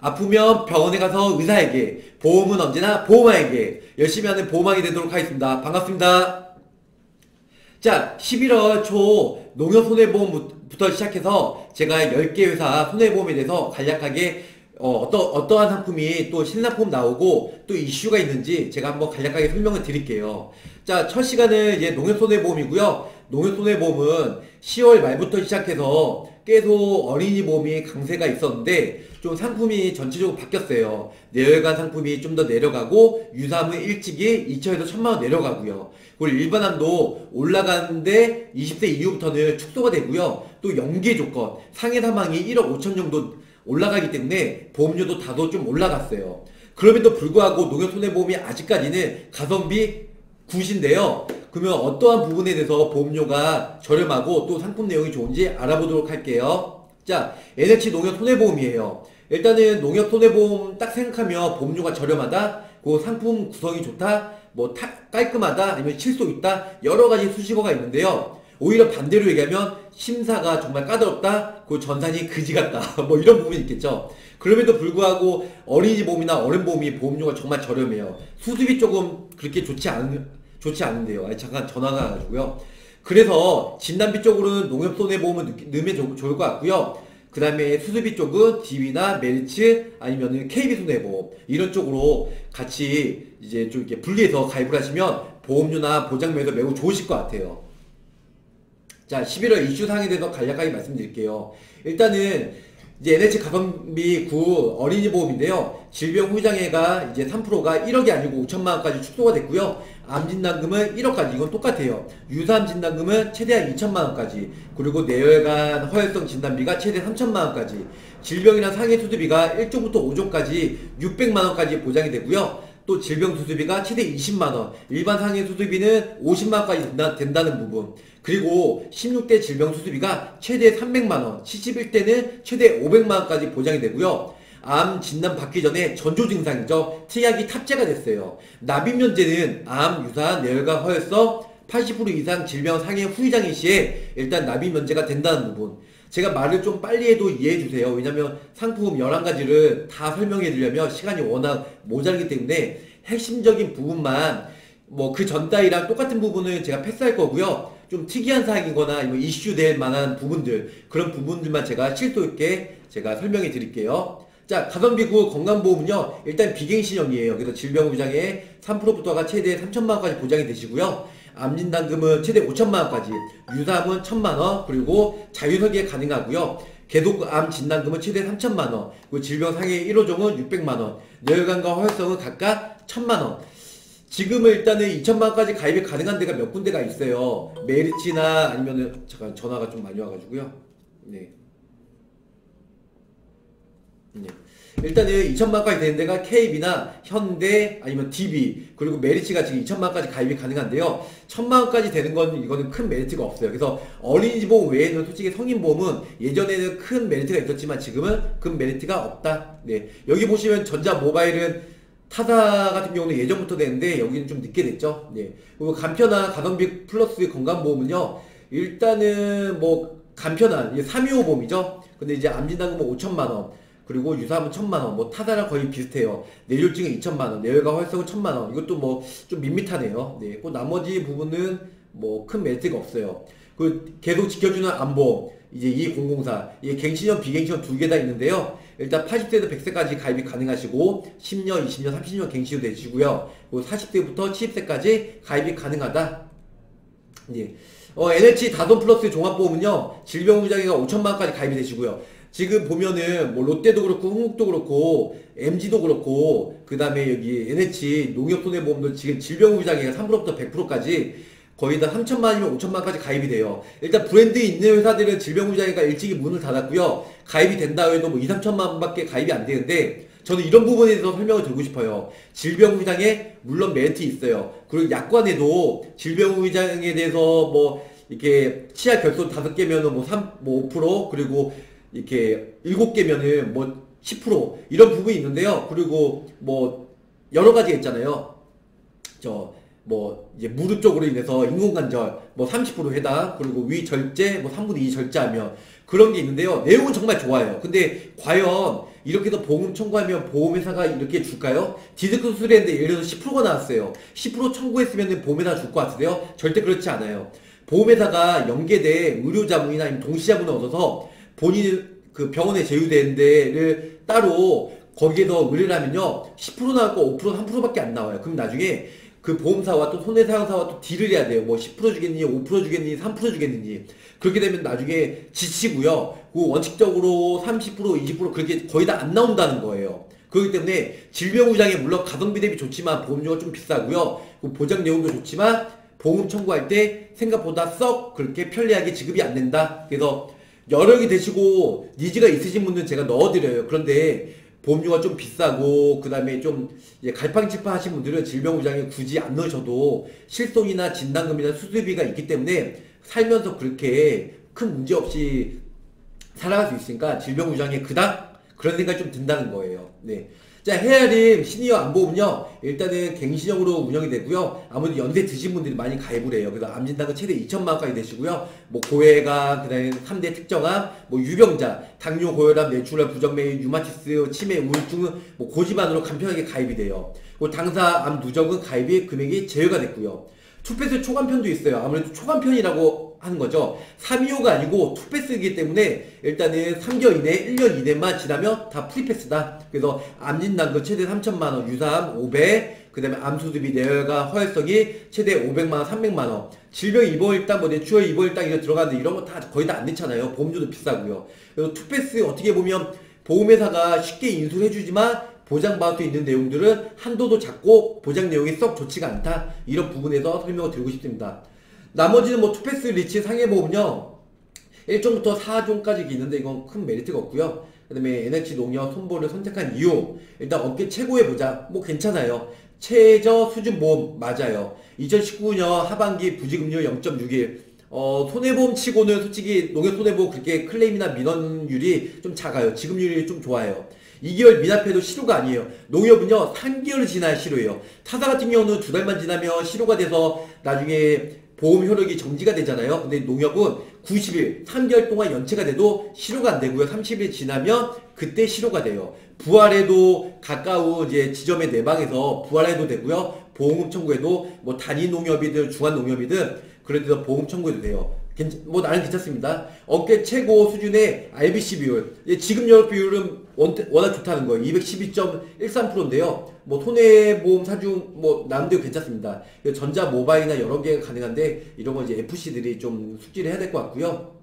아프면 병원에 가서 의사에게, 보험은 언제나 보호마에게 열심히 하는 보호망이 되도록 하겠습니다. 반갑습니다. 자, 11월 초 농협 손해보험부터 시작해서 제가 10개 회사 손해보험에 대해서 간략하게 어, 어떠, 어떠한 상품이 또 신상품 나오고 또 이슈가 있는지 제가 한번 간략하게 설명을 드릴게요. 자, 첫 시간은 이제 농협손해보험이고요. 농협손해보험은 10월 말부터 시작해서 계속 어린이 보험이 강세가 있었는데 좀 상품이 전체적으로 바뀌었어요. 내열관 상품이 좀 더 내려가고 유사함은 일찍이 2천에서 1천만원 내려가고요. 그리고 일반함도 올라가는데 20세 이후부터는 축소가 되고요. 또 연계 조건 상해 사망이 1억 5천 정도 올라가기 때문에 보험료도 다소 좀 올라갔어요. 그럼에도 불구하고 농협손해보험이 아직까지는 가성비 굿인데요. 그러면 어떠한 부분에 대해서 보험료가 저렴하고 또 상품 내용이 좋은지 알아보도록 할게요. 자, NH 농협 손해보험이에요. 일단은 농협 손해보험 딱 생각하면 보험료가 저렴하다, 그 상품 구성이 좋다, 뭐 타, 깔끔하다, 아니면 실속 있다, 여러 가지 수식어가 있는데요. 오히려 반대로 얘기하면 심사가 정말 까다롭다, 그 전산이 그지 같다, 뭐 이런 부분이 있겠죠. 그럼에도 불구하고 어린이 보험이나 어른 보험이 보험료가 정말 저렴해요. 수습이 조금 그렇게 좋지 않, 좋지 않은데요. 아니, 잠깐 전화가 와가지고요. 그래서 진단비 쪽으로는 농협 손해보험을 넣으면 좋을 것 같고요. 그 다음에 수수비 쪽은 DB나 메리츠 아니면은 KB손해보험 이런 쪽으로 같이 이제 좀 이렇게 분리해서 가입을 하시면 보험료나 보장면에서 매우 좋으실 것 같아요. 자, 11월 이슈 상에 대해서 간략하게 말씀드릴게요. 일단은 이제 NH 가성비 9 어린이 보험인데요. 질병 후유장애가 이제 3%가 1억이 아니고 5천만 원까지 축소가 됐고요. 암 진단금은 1억까지 이건 똑같아요. 유사암 진단금은 최대한 2천만 원까지 그리고 내열관 허혈성 진단비가 최대 3천만 원까지 질병이나 상해 수두비가 1조부터 5조까지 600만 원까지 보장이 되고요. 또 질병 수술비가 최대 20만원, 일반 상해 수술비는 50만원까지 된다, 된다는 부분. 그리고 16대 질병 수술비가 최대 300만원, 71대는 최대 500만원까지 보장이 되고요. 암 진단 받기 전에 전조 증상이죠. 특약이 탑재가 됐어요. 납입 면제는 암, 유사, 뇌혈관, 허혈성 80% 이상 질병 상해 후유장애 시에 일단 납입 면제가 된다는 부분. 제가 말을 좀 빨리 해도 이해해 주세요. 왜냐면 상품 11가지를 다 설명해 드리려면 시간이 워낙 모자르기 때문에 핵심적인 부분만 뭐 그 전따위랑 똑같은 부분을 제가 패스할 거고요. 좀 특이한 사항이거나 아니면 이슈 될 만한 부분들 그런 부분들만 제가 실도 있게 제가 설명해 드릴게요. 자, 가성비구 건강보험은요, 일단 비갱신형이에요. 그래서 질병부장에 3%부터가 최대 3천만 원까지 보장이 되시고요. 암진단금은 최대 5천만 원까지, 유사암은 1천만 원, 그리고 자유설계 가능하고요. 계속암 진단금은 최대 3천만 원, 그리고 질병 상해 1호종은 600만 원, 뇌혈관과 허혈성은 각각 1천만 원. 지금은 일단은 2천만 원까지 가입이 가능한 데가 몇 군데가 있어요. 메리츠나 아니면은 잠깐 전화가 좀 많이 와가지고요. 네. 네. 일단은 2천만까지 되는 데가 KB나 현대 아니면 DB 그리고 메리츠가 지금 2천만까지 가입이 가능한데요. 1천만원까지 되는 건 이거는 큰 메리트가 없어요. 그래서 어린이집 보험 외에는 솔직히 성인 보험은 예전에는 큰 메리트가 있었지만 지금은 큰 메리트가 없다. 네. 여기 보시면 전자 모바일은 타사 같은 경우는 예전부터 되는데 여기는 좀 늦게 됐죠. 네. 그리고 간편한 가성비 플러스 건강보험은요. 일단은 뭐 간편한 325 보험이죠. 근데 이제 암진단금은 5천만 원. 그리고 유사암은 천만 원, 뭐 타사랑 거의 비슷해요. 뇌졸중은 이천만 원, 뇌혈관 활성은 천만 원. 이것도 뭐 좀 밋밋하네요. 네, 그 나머지 부분은 뭐 큰 메리트가 없어요. 그 계속 지켜주는 암보험 이제 2004 이게 갱신형 비갱신형 두 개 다 있는데요. 일단 80세에서 100세까지 가입이 가능하시고 10년, 20년, 30년 갱신도 되시고요. 그리고 40세부터 70세까지 가입이 가능하다. 예. 어, NH 다돈 플러스 종합보험은요. 질병후장애가 5천만 원까지 가입이 되시고요. 지금 보면은 뭐 롯데도 그렇고 흥국도 그렇고 MG도 그렇고 그 다음에 여기 NH 농협손해보험도 지금 질병후장애가 3%부터 100%까지 거의 다 3천만이면 5천만까지 가입이 돼요. 일단 브랜드 있는 회사들은 질병후장애가 일찍이 문을 닫았고요. 가입이 된다 해도 뭐 2, 3천만밖에 가입이 안 되는데 저는 이런 부분에 대해서 설명을 드리고 싶어요. 질병후장애 물론 메리트 있어요. 그리고 약관에도 질병후장애 대해서 뭐 이렇게 치아 결손 5개면은 뭐 3, 뭐 5% 그리고 이렇게 일곱 개면은 뭐 10% 이런 부분이 있는데요. 그리고 뭐 여러 가지가 있잖아요. 저 뭐 이제 무릎 쪽으로 인해서 인공관절 뭐 30% 해당 그리고 위 절제 뭐 3분의 2 절제하면 그런 게 있는데요. 내용은 정말 좋아요. 근데 과연 이렇게 해서 보험 청구하면 보험회사가 이렇게 줄까요? 디스크 수술했는데 예를 들어서 10%가 나왔어요. 10% 청구했으면 보험회사 줄 것 같으세요? 절대 그렇지 않아요. 보험회사가 연계돼 의료자문이나 동시자문을 얻어서 본인 그 병원에 제휴된 데를 따로 거기에서 의뢰를 하면요 10% 나왔고 5% 3%밖에 안 나와요. 그럼 나중에 그 보험사와 또 손해사용사와 또 딜을 해야 돼요. 뭐 10% 주겠니, 5% 주겠니, 3% 주겠는지. 그렇게 되면 나중에 지치고요. 그 원칙적으로 30%, 20% 그렇게 거의 다 안 나온다는 거예요. 그렇기 때문에 질병보장에 물론 가성비 대비 좋지만 보험료가 좀 비싸고요. 그 보장 내용도 좋지만 보험 청구할 때 생각보다 썩 그렇게 편리하게 지급이 안 된다. 그래서 개 되시고 needs가 있으신 분들은 제가 넣어드려요. 그런데 보험료가 좀 비싸고 그 다음에 좀 갈팡질팡 하신 분들은 질병후장애 굳이 안 넣으셔도 실손이나 진단금이나 수술비가 있기 때문에 살면서 그렇게 큰 문제 없이 살아갈 수 있으니까 질병후장애 그닥 그런 생각이 좀 든다는 거예요. 네. 자, 헤아림 시니어 암보험은요, 일단은 갱신형으로 운영이 되고요. 아무래도 연세 드신 분들이 많이 가입을 해요. 그래서 암진단은 최대 2천만 원까지 되시고요. 뭐 고혈압, 그다음에 3대 특정암, 뭐 유병자, 당뇨, 고혈압, 뇌출혈, 부정맥, 유마티스, 치매, 우울증, 뭐 고지만으로 간편하게 가입이 돼요. 그리고 당사 암 누적은 가입이 금액이 제외가 됐고요. 투패스 초간편도 있어요. 아무래도 초간편이라고 하는 거죠. 325가 아니고 투패스이기 때문에 일단은 3개월 이내, 1년 이내만 지나면 다 free pass다. 그래서 암진단도 최대 3천만원, 유사암 500, 그 다음에 암수술비 뇌혈관 허혈성이 최대 500만원, 300만원. 질병 입원일당, 뭐 뇌출혈 입원일당 이거 들어가는데 이런 거 다 거의 다 안 넣잖아요. 보험료도 비싸고요. 그래서 투패스 어떻게 보면 보험회사가 쉽게 인수를 해주지만 보장받을 수 있는 내용들은 한도도 작고 보장 내용이 썩 좋지가 않다. 이런 부분에서 설명을 드리고 싶습니다. 나머지는 뭐 투패스 리치 상해보험요. 1종부터 4종까지 있는데 이건 큰 메리트가 없고요. 그 다음에 NH 농협 손보를 선택한 이유 일단 업계 최고의 보장 뭐 괜찮아요. 최저 수준 보험 맞아요. 2019년 하반기 부지급률 0.61 어, 손해보험 치고는 솔직히 농협 손해보험 그렇게 클레임이나 민원율이 좀 작아요. 지급률이 좀 좋아요. 2개월 미납해도 실효가 아니에요. 농협은요, 3개월 지나야 실효예요. 타사 같은 경우는 두 달만 지나면 실효가 돼서 나중에 보험 효력이 정지가 되잖아요. 근데 농협은 90일, 3개월 동안 연체가 돼도 실효가 안 되고요. 30일 지나면 그때 실효가 돼요. 부활해도 가까운 이제 지점의 내방에서 부활해도 되고요. 보험금 청구해도 뭐 단위 농협이든 중앙 농협이든 데서 보험 청구해도 돼요. 뭐 나는 괜찮습니다. 어깨 최고 수준의 RBC 비율, 지금 여력 비율은 워낙 좋다는 거예요. 212.13%인데요. 뭐 손해보험 사중 뭐 나름대로 괜찮습니다. 전자 모바일이나 여러 개가 가능한데 이런 거 이제 FC들이 좀 숙지를 해야 될 것 같고요.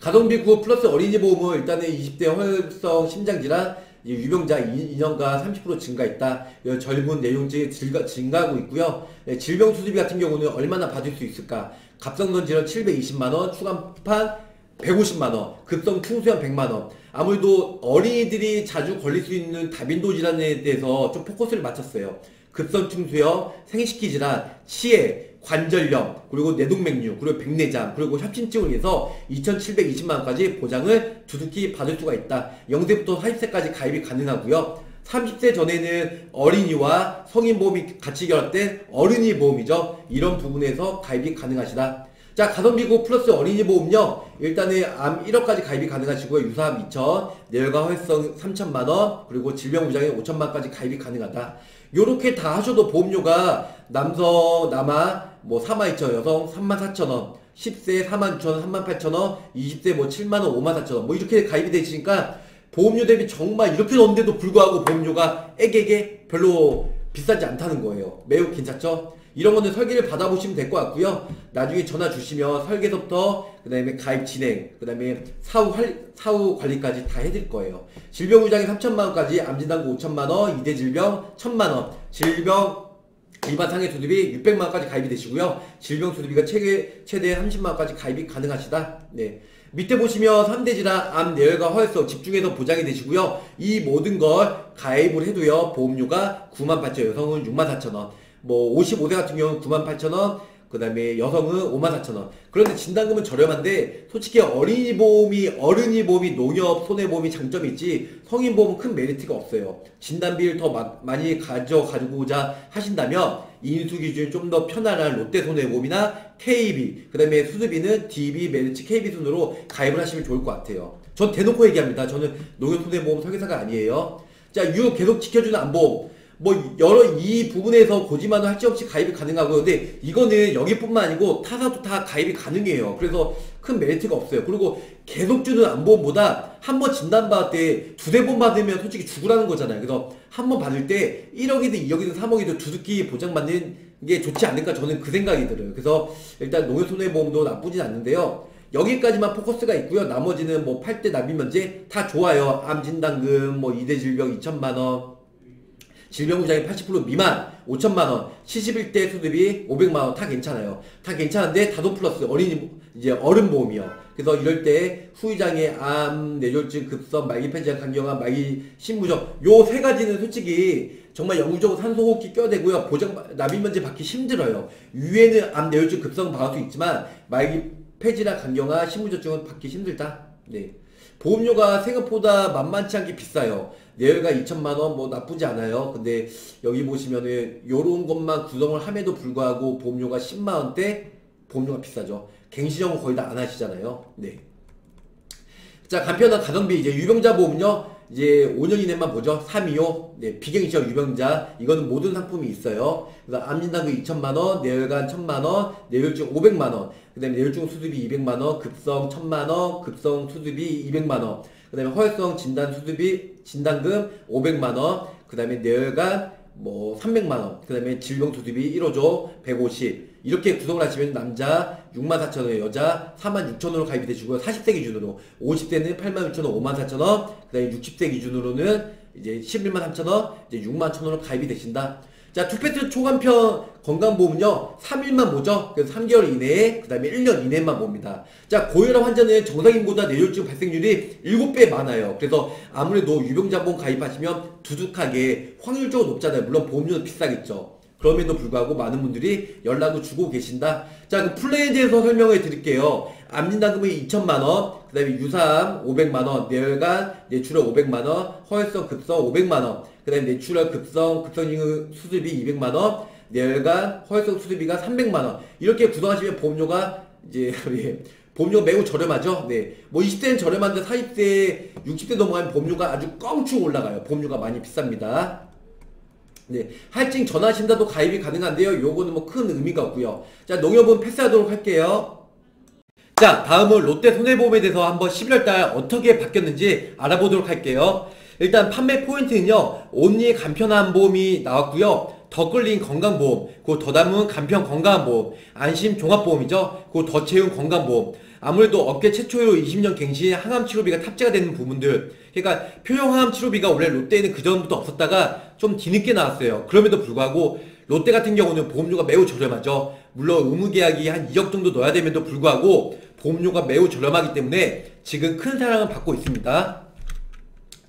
가성비 구호 플러스 어린이 보험은 일단은 20대 허혈성 심장질환 유병자 2년간 30% 증가했다. 젊은 내용증이 증가하고 있고요. 네, 질병 수술비 같은 경우는 얼마나 받을 수 있을까? 갑성선 질환 720만원, 추간판 150만원, 급성 충수염 100만원. 아무래도 어린이들이 자주 걸릴 수 있는 다빈도 질환에 대해서 좀 포커스를 맞췄어요. 급성 충수염, 생식기 질환, 치해, 관절염, 그리고 뇌동맥류, 그리고 백내장, 그리고 협심증을 위해서 2,720만원까지 보장을 두둑히 받을 수가 있다. 0세부터 40세까지 가입이 가능하고요. 30세 전에는 어린이와 성인 보험이 같이 결합된 어린이 보험이죠. 이런 부분에서 가입이 가능하시다. 자, 가성비굿 플러스 어린이 보험요. 일단은 암 1억까지 가입이 가능하시고요. 유사암 2천, 뇌혈관 허혈성 3천만원, 그리고 질병후장애 5천만까지 가입이 가능하다. 요렇게 다 하셔도 보험료가 남성, 남아, 뭐 4만 2천, 여성 3만 4천 원, 10세 4만 6천 원, 3만 8천 원, 20세 뭐 7만 원, 5만 4천 원, 뭐 이렇게 가입이 되시니까 보험료 대비 정말 이렇게 넣는데도 불구하고 보험료가 애게게 별로 비싸지 않다는 거예요. 매우 괜찮죠? 이런 거는 설계를 받아보시면 될 것 같고요. 나중에 전화 주시면 설계부터 그 다음에 가입 진행, 그 다음에 사후, 할, 사후 관리까지 다 해드릴 거예요. 질병후장애 3천만 원까지, 암진단금 5천만 원, 2대 질병 1천만 원, 질병 일반 상해 수술비 600만 원까지 가입이 되시고요. 질병 수술비가 최대, 최대 30만 원까지 가입이 가능하시다. 네. 밑에 보시면 3대 질환, 암, 뇌혈관 허혈성 집중해서 보장이 되시고요. 이 모든 걸 가입을 해도요. 보험료가 9만 8천, 여성은 6만 4천 원. 뭐 55세 같은 경우는 9만 8천 원, 그 다음에 여성은 5만 4천 원. 그런데 진단금은 저렴한데 솔직히 어린이 보험이 어른이 보험이 농협 손해보험이 장점이 있지 성인 보험은 큰 메리트가 없어요. 진단비를 더 마, 많이 가져가고자 하신다면 인수 기준이 좀더 편안한 롯데 손해보험이나 KB 그 다음에 수술비는 DB 메리츠 KB 순으로 가입을 하시면 좋을 것 같아요. 전 대놓고 얘기합니다. 저는 농협 손해보험 설계사가 아니에요. 자, 유 계속 지켜주는 안보험. 뭐 여러 이 부분에서 고지만은 할수 없이 가입이 가능하고요. 근데 이거는 여기뿐만 아니고 타사도 다 가입이 가능해요. 그래서 큰 메리트가 없어요. 그리고 계속 주는 안보험보다 한 번 진단받을 때 두세 번 받으면 솔직히 죽으라는 거잖아요. 그래서 한 번 받을 때 1억이든 2억이든 3억이든 두둑히 보장받는 게 좋지 않을까 저는 그 생각이 들어요. 그래서 일단 농협손해보험도 나쁘진 않는데요. 여기까지만 포커스가 있고요. 나머지는 뭐 8대 납입 면제 다 좋아요. 암진단금, 뭐 2대 질병 2천만원, 질병후장애 80% 미만 5천만 원, 71대 수술비 500만 원 다 괜찮아요. 다 괜찮은데 다도 플러스 어린이, 이제 어른 보험이요. 그래서 이럴 때 후유장애, 암, 뇌졸중, 급성, 말기 폐질환, 간경화, 말기 신부전 요 세 가지는 솔직히 정말 영구적으로 산소호흡기 껴대고요. 보장, 납입 면제 받기 힘들어요. 위에는 암, 뇌졸중, 급성 받을 수 있지만 말기 폐지나 강경화, 신부전증은 받기 힘들다. 네. 보험료가 생각보다 만만치 않게 비싸요. 내열가 2천만 원 뭐 나쁘지 않아요. 근데 여기 보시면은 요런 것만 구성을 함에도 불구하고 보험료가 10만 원대 보험료가 비싸죠. 갱신형은 거의 다 안 하시잖아요. 네. 자, 간편한 가성비 이제 유병자 보험요. 이제 5년 이내만 보죠. 325. 네, 비갱신형 유병자. 이거는 모든 상품이 있어요. 그래서 암진단금 2천만원, 뇌혈관 1천만원, 뇌혈증 500만원, 그 다음에 뇌혈증 수술비 200만원, 급성 1000만원, 급성 수술비 200만원, 그 다음에 허혈성 진단 수술비, 진단금 500만원, 그 다음에 뇌혈관 뭐 300만원, 그 다음에 질병 수술비 1호조 150, 이렇게 구성을 하시면 남자 64,000원, 여자 46,000원으로 가입이 되시고요. 40세 기준으로 50세는 86,000원, 54,000원, 그 다음에 60세 기준으로는 이제 11만 3천원, 이제 6만 1천원으로 가입이 되신다. 자, 투패트 초간편 건강보험은요, 3일만 보죠. 그래서 3개월 이내에, 그 다음에 1년 이내만 봅니다. 자, 고혈압 환자는 정상인보다 뇌졸중 발생률이 7배 많아요. 그래서 아무래도 유병자보험 가입하시면 두둑하게 확률적으로 높잖아요. 물론 보험료도 비싸겠죠. 그럼에도 불구하고 많은 분들이 연락을 주고 계신다. 자, 그 플랜에 대해서 설명을 드릴게요. 암진단금이 2천만원, 그 다음에 유사암 500만원, 뇌혈관, 뇌출혈 500만원, 허혈성 급성 500만원, 그 다음에 뇌출혈 급성, 급성징후 수술비 200만원, 뇌혈관, 허혈성 수술비가 300만원. 이렇게 구성하시면 보험료가 이제, 예, 보험료가 매우 저렴하죠? 네. 뭐 20대는 저렴한데 40대, 60대 넘어가면 보험료가 아주 껑충 올라가요. 보험료가 많이 비쌉니다. 네, 할증 전화신다도 가입이 가능한데요. 요거는 뭐 큰 의미가 없고요. 자, 농협은 패스하도록 할게요. 자, 다음은 롯데 손해보험에 대해서 한번 11월달 어떻게 바뀌었는지 알아보도록 할게요. 일단 판매 포인트는요, 온리 간편한 보험이 나왔고요. 더 끌린 건강보험, 그 더 담은 간편 건강보험, 안심 종합보험이죠. 그 더 채운 건강보험. 아무래도 업계 최초로 20년 갱신 항암 치료비가 탑재가 되는 부분들. 그러니까 표형 항암 치료비가 원래 롯데에는 그 전부터 없었다가 좀 뒤늦게 나왔어요. 그럼에도 불구하고 롯데 같은 경우는 보험료가 매우 저렴하죠. 물론 의무 계약이 한 2억 정도 넣어야 됨에도 불구하고 보험료가 매우 저렴하기 때문에 지금 큰 사랑을 받고 있습니다.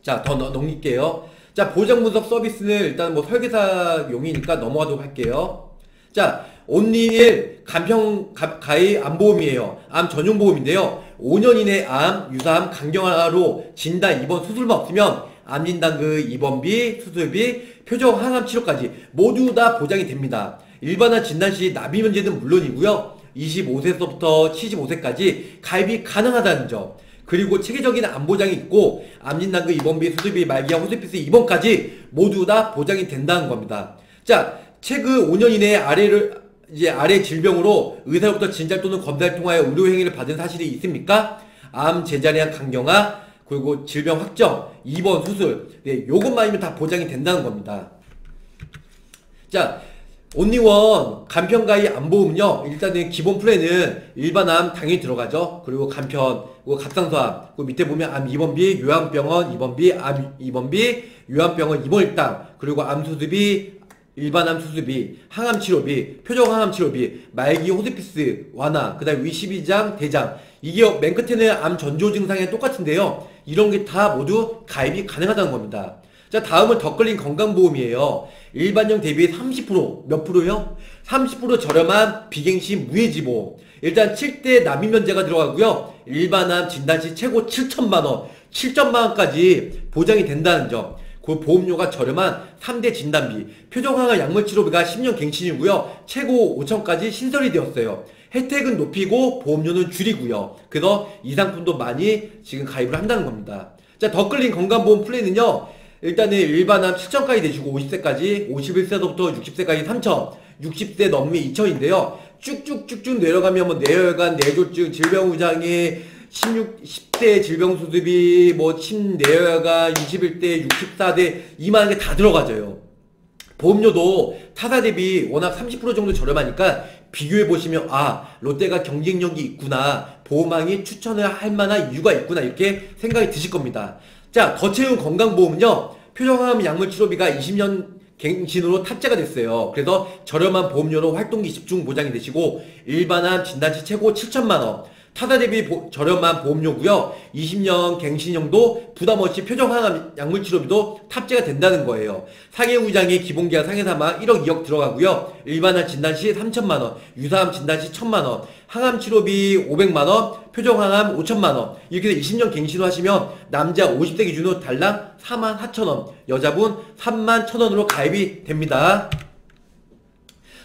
자, 더 넘길게요. 자, 보장 분석 서비스는 일단 뭐 설계사 용이니까 넘어가도록 할게요. 자, 온리원 간편 가입 암보험이에요. 암 전용 보험인데요. 5년 이내 암, 유사암, 간경화로 진단, 입원, 수술만 없으면 암 진단 그 입원비, 수술비, 표적 항암 치료까지 모두 다 보장이 됩니다. 일반암 진단 시 납입 면제는 물론이고요. 25세부터 75세까지 가입이 가능하다는 점. 그리고 체계적인 암보장이 있고 암진단금 입원비, 수술비, 말기암, 호스피스 입원까지 모두 다 보장이 된다는 겁니다. 자, 최근 5년 이내에 아래를 이제 아래 질병으로 의사로부터 진찰 또는 검사를 통하여 의료 행위를 받은 사실이 있습니까? 암, 제자리암, 간경화, 그리고 질병 확정, 입원, 수술, 네, 요것만이면 다 보장이 된다는 겁니다. 자, 온리원 간편가입 암보험은요 일단은 기본 플랜은 일반암 당연히 들어가죠 그리고 간편 그리고 갑상선암 그 밑에 보면 암 입원비 요양병원 입원비 암 입원비 요양병원 입원일당 그리고 암 수술비 일반암 수술비, 항암 치료비, 표적 항암 치료비, 말기 호스피스 완화, 그다음 위시비장, 대장. 이게 맨 끝에는 암 전조 증상에 똑같은데요. 이런 게 다 모두 가입이 가능하다는 겁니다. 자, 다음은 더 끌린 건강보험이에요. 일반형 대비 30%몇 프로요? 30% 저렴한 비갱신 무해지보험. 일단 7대 납입 면제가 들어가고요. 일반암 진단시 최고 7천만원, 7천만원까지 보장이 된다는 점. 그 보험료가 저렴한 3대 진단비, 표정항암 약물 치료비가 10년 갱신이고요. 최고 5천까지 신설이 되었어요. 혜택은 높이고 보험료는 줄이고요. 그래서 이 상품도 많이 지금 가입을 한다는 겁니다. 자, 더 끌린 건강보험 플랜은요. 일단은 일반암 7천까지 되시고 50세까지, 51세부터 60세까지 3천, 60세 넘으면 2천인데요. 쭉쭉쭉쭉 내려가면 뭐 뇌혈관, 뇌졸중, 질병의장애, 16, 10대 질병수습이, 뭐, 침내혈관, 21대, 64대, 이만한 게 다 들어가져요. 보험료도 타사 대비 워낙 30% 정도 저렴하니까 비교해 보시면 아 롯데가 경쟁력이 있구나 보험왕이 추천을 할 만한 이유가 있구나 이렇게 생각이 드실 겁니다. 자더 채운 건강보험은요 표정암 약물 치료비가 20년 갱신으로 탑재가 됐어요. 그래서 저렴한 보험료로 활동기 집중 보장이 되시고 일반암 진단치 최고 7천만 원. 타사 대비 보- 저렴한 보험료고요. 20년 갱신형도 부담 없이 표적항암 약물 치료비도 탑재가 된다는 거예요. 상해후장애 기본계약 상해 사망 1억 2억 들어가고요. 일반암 진단 시 3천만 원, 유사암 진단 시 1천만 원, 항암 치료비 500만 원, 표적항암 5천만 원. 이렇게 해서 20년 갱신을 하시면 남자 50대 기준으로 달랑 4만 4천 원, 여자분 3만 1천 원으로 가입이 됩니다.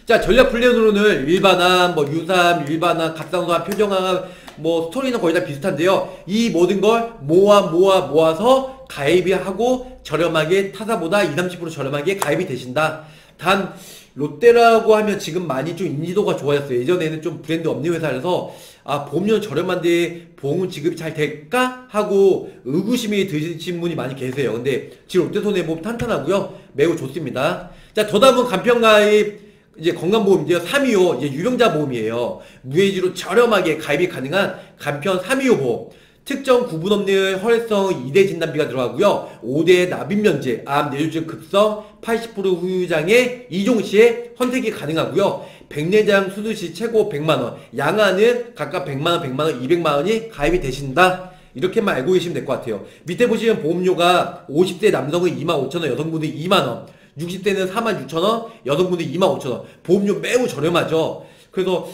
자 전략 플랜으로는 일반암, 뭐 유사암, 일반암, 갑상선암, 표정암, 뭐 스토리는 거의 다 비슷한데요. 이 모든 걸 모아 모아 모아서 가입이 하고 저렴하게 타사보다 20, 30% 저렴하게 가입이 되신다. 단 롯데라고 하면 지금 많이 좀 인지도가 좋아졌어요. 예전에는 좀 브랜드 없는 회사라서 아 보험료는 저렴한데 보험은 지급이 잘 될까 하고 의구심이 드신 분이 많이 계세요. 근데 지금 롯데손해보험 탄탄하고요. 매우 좋습니다. 자더 남은 간편가입 이제 건강보험인데요. 325 이제 유병자 보험이에요. 무해지로 저렴하게 가입이 가능한 간편 325 보험. 특정 구분 없는 허혈성 2대 진단비가 들어가고요. 5대 납입 면제, 암, 뇌졸중 급성, 80% 후유장애 2종 시에 선택이 가능하고요. 백내장 수술 시 최고 100만 원, 양아는 각각 100만 원, 100만 원, 200만 원이 가입이 되신다. 이렇게만 알고 계시면 될 것 같아요. 밑에 보시면 보험료가 50대 남성은 2만 5천 원, 여성분은 2만 원, 60대는 4만 6천 원, 여성분은 2만 5천 원. 보험료 매우 저렴하죠. 그래서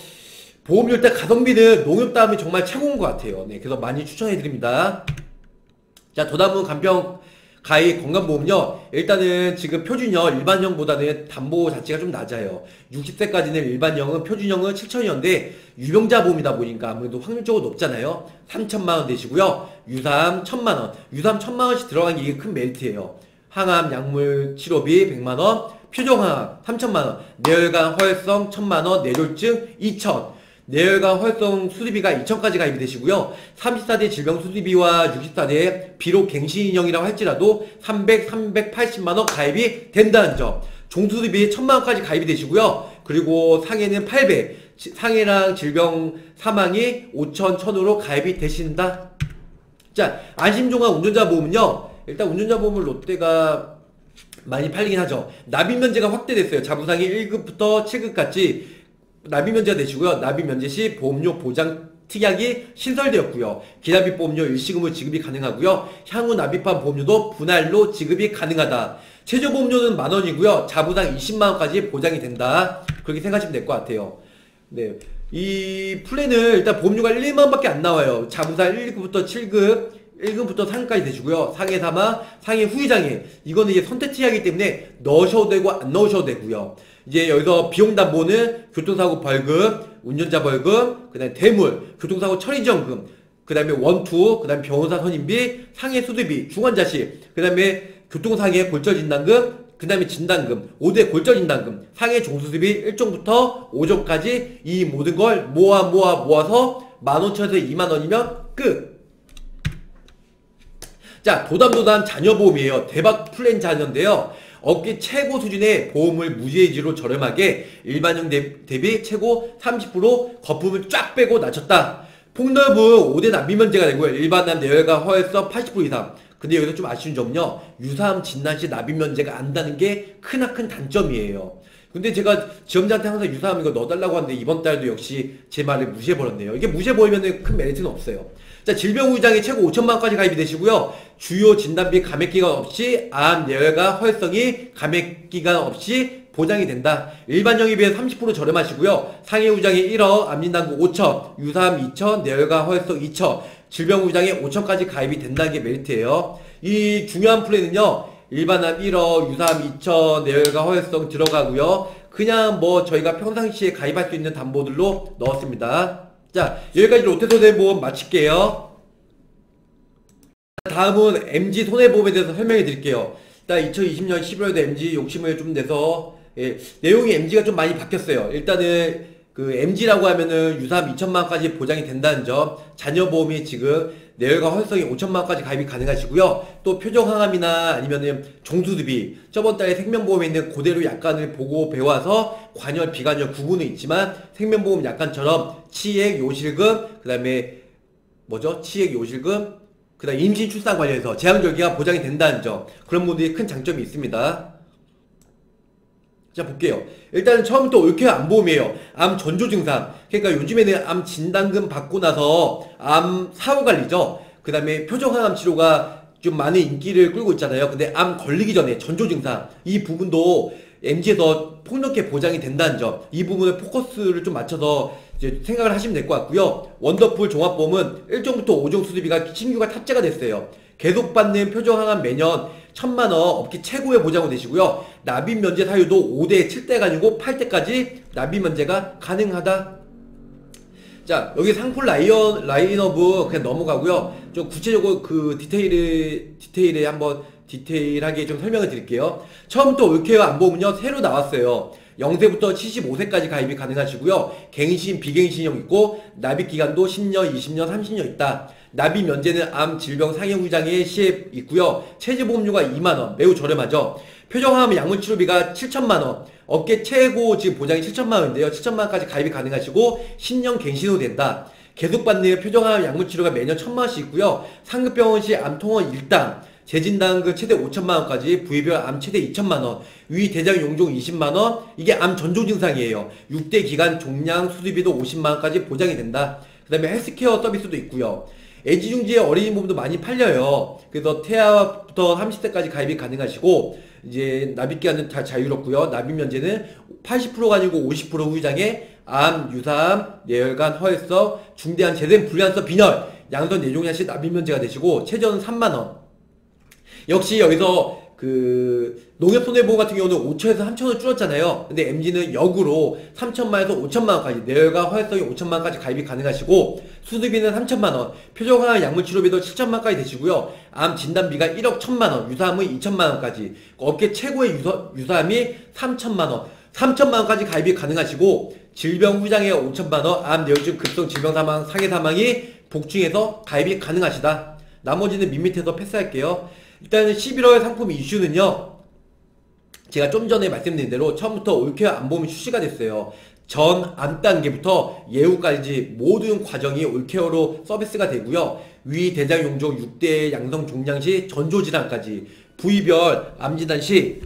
보험료 일단 가성비는 농협 다음에 정말 최고인 것 같아요. 네, 그래서 많이 추천해 드립니다. 자, 더 남은 간병 가입 건강보험요. 일단은 지금 표준형 일반형보다는 담보 자체가 좀 낮아요. 60세까지는 일반형은 표준형은 7천이었는데 유병자 보험이다 보니까 아무래도 확률적으로 높잖아요. 3천만 원 되시고요. 유삼 1천만 원. 유삼 1천만 원씩 들어간 게 이게 큰 메리트예요. 항암 약물 치료비 100만 원, 표적 항암 3천만 원, 뇌혈관 허혈성 1천만 원, 뇌졸중 2천. 뇌혈관 허혈성 수술비가 2천까지 가입이 되시고요. 34대 질병 수술비와 64대 비록 갱신형이라고 할지라도 300, 380만 원 가입이 된다는 점. 종수술비 1000만원까지 가입이 되시고요. 그리고 상해는 800, 지- 상해랑 질병 사망이 5천, 1000으로 가입이 되신다. 자, 안심종합 운전자 보험은요. 일단 운전자 보험을 롯데가 많이 팔리긴 하죠. 납입 면제가 확대됐어요. 자부상이 1급부터 7급까지 납입 면제가 되시고요. 납입 면제 시 보험료 보장 특약이 신설되었고요. 기납입 보험료 일시금으로 지급이 가능하고요. 향후 납입한 보험료도 분할로 지급이 가능하다. 최저 보험료는 만 원이고요. 자부상 20만 원까지 보장이 된다. 그렇게 생각하시면 될 것 같아요. 네. 이 플랜은 일단 보험료가 1만 원밖에 안 나와요. 자부상 1급부터 7급, 1급부터 3급까지 되시고요. 상해 사망, 상해 후유장애. 이거는 이제 선택 특약이기 때문에 넣으셔도 되고 안 넣으셔도 되고요. 이제 여기서 비용 담보는 교통사고 벌금, 운전자 벌금, 그 다음에 대물, 교통사고 처리지원금, 그 다음에 원투, 그 다음에 변호사 선임비, 상해 수수비, 중환자실, 그다음에 교통상해 골절 진단금, 그 다음에 진단금, 5대 골절 진단금, 상해 종수수비 1종부터 5종까지 이 모든 걸 모아 모아 모아서 15,000원에서 2만원이면 끝! 자, 도담도담 자녀보험이에요. 대박 플랜 자녀인데요. 업계 최고 수준의 보험을 무해지로 저렴하게 일반형 대- 대비 최고 30% 거품을 쫙 빼고 낮췄다. 폭넓은 5대 납입 면제가 되고요. 일반암 뇌혈관 허혈성 80% 이상. 근데 여기서 좀 아쉬운 점은요. 유사암 진단 시 납입 면제가 안 된다는 게 크나큰 단점이에요. 근데 제가 지원자한테 항상 유사암 이거 넣어달라고 하는데 이번 달도 역시 제 말을 무시해버렸네요. 이게 무시해버리면 큰 메리트는 없어요. 자, 질병의장이 최고 5천만 원까지 가입이 되시고요. 주요 진단비 감액 기간 없이 암, 뇌혈관, 혈성이 감액 기간 없이 보장이 된다. 일반형에 비해 30% 저렴하시고요. 상해 우장이 1억, 암진단금 5천, 유사암 2천, 뇌혈관, 혈성 2천, 질병 우장에 5천까지 가입이 된다는 게 메리트예요. 이 중요한 플랜은요. 일반암 1억, 유사암 2천, 내열과 허혈성 들어가고요. 그냥 뭐 저희가 평상시에 가입할 수 있는 담보들로 넣었습니다. 자, 여기까지 롯데손해 보험 마칠게요. 다음은 MG 손해보험에 대해서 설명해 드릴게요. 일단 2020년 11월에 MG 욕심을 좀 내서 예, 내용이 MG가 좀 많이 바뀌었어요. 일단은 그 MG라고 하면은 유사암 2천만 원까지 보장이 된다는 점, 자녀보험이 지금 내열과 활성이 5천만 원까지 가입이 가능하시고요. 또 표정 항암이나 아니면은 종수두비 저번 달에 생명보험에 있는 그대로 약관을 보고 배워서 관열, 비관열 구분은 있지만 생명보험 약관처럼 치액, 요실금, 그 다음에 뭐죠? 치핵, 요실금, 그 다음 임신 출산 관련해서 제왕절개가 보장이 된다는 점 그런 분들이 큰 장점이 있습니다. 자 볼게요. 일단 처음부터 올케어 암보험이에요. 암 전조 증상. 그러니까 요즘에는 암 진단금 받고 나서 암 사후 관리죠. 그 다음에 표적항암 치료가 좀 많은 인기를 끌고 있잖아요. 근데 암 걸리기 전에 전조 증상 이 부분도 MG에서 폭넓게 보장이 된다는 점. 이 부분에 포커스를 좀 맞춰서 이제 생각을 하시면 될 것 같고요. 원더풀 종합보험은 1종부터 5종 수술비가 신규가 탑재가 됐어요. 계속 받는 표적 항암 매년 천만 원 업계 최고의 보장을 되시고요. 납입 면제 사유도 5대 7대가 아니고 8대까지 납입 면제가 가능하다. 자, 여기 상품 라이언, 라인업은 그냥 넘어가고요. 좀 구체적으로 그 디테일을, 디테일에 한번 디테일하게 좀 설명을 드릴게요. 처음부터 올케어 암보험은요, 새로 나왔어요. 0세부터 75세까지 가입이 가능하시고요. 갱신, 비갱신형 있고, 납입 기간도 10년, 20년, 30년 있다. 납입 면제는 암 질병 상해 후장에 시에 있고요. 최저보험료가 2만 원, 매우 저렴하죠. 표적항암 약물 치료비가 7천만 원, 업계 최고 지금 보장이 7천만 원인데요. 7천만 원까지 가입이 가능하시고 10년 갱신 후 된다. 계속 받는 표적항암 약물 치료가 매년 1천만 원씩 있고요. 상급병원 시 암통원 일당, 재진단금 최대 5천만 원까지 부위별 암 최대 2천만 원, 위 대장 용종 20만 원, 이게 암 전조 증상이에요. 6대 기관 종양 수술비도 50만 원까지 보장이 된다. 그 다음에 헬스케어 서비스도 있고요. 애지중지 어린이보험도 많이 팔려요. 그래서 태아부터 30세까지 가입이 가능하시고 이제 납입기한은 다 자유롭고요. 납입 면제는 80%가 아니고 50% 후유장애, 암, 유사암, 뇌혈관, 허혈성, 중대한 재생 불량성 빈혈, 양성 뇌종양 시 납입 면제가 되시고 최저는 3만 원. 역시 여기서 그 농협 손해보험 같은 경우는 5천에서 3천원 줄었잖아요. 근데 MG는 역으로 3천만에서 5천만원까지 뇌혈관 허혈성이 5천만원까지 가입이 가능하시고 수술비는 3천만원, 표적항암 약물치료비도 7천만원까지 되시고요. 암 진단비가 1억 1천만원, 유사암은 2천만원까지 업계 최고의 유사, 유사암이 3천만원, 3천만원까지 가입이 가능하시고 질병 후장에 5천만원, 암 뇌졸중 급성 질병 사망, 상해 사망이 복중에서 가입이 가능하시다. 나머지는 밋밋해서 패스할게요. 일단은 11월 상품 이슈는요. 제가 좀 전에 말씀드린 대로 처음부터 올케어 암보험이 출시가 됐어요. 전 암 단계부터 예후까지 모든 과정이 올케어로 서비스가 되고요. 위 대장 용종 6대 양성 종양 시 전조 질환까지 부위별 암 진단 시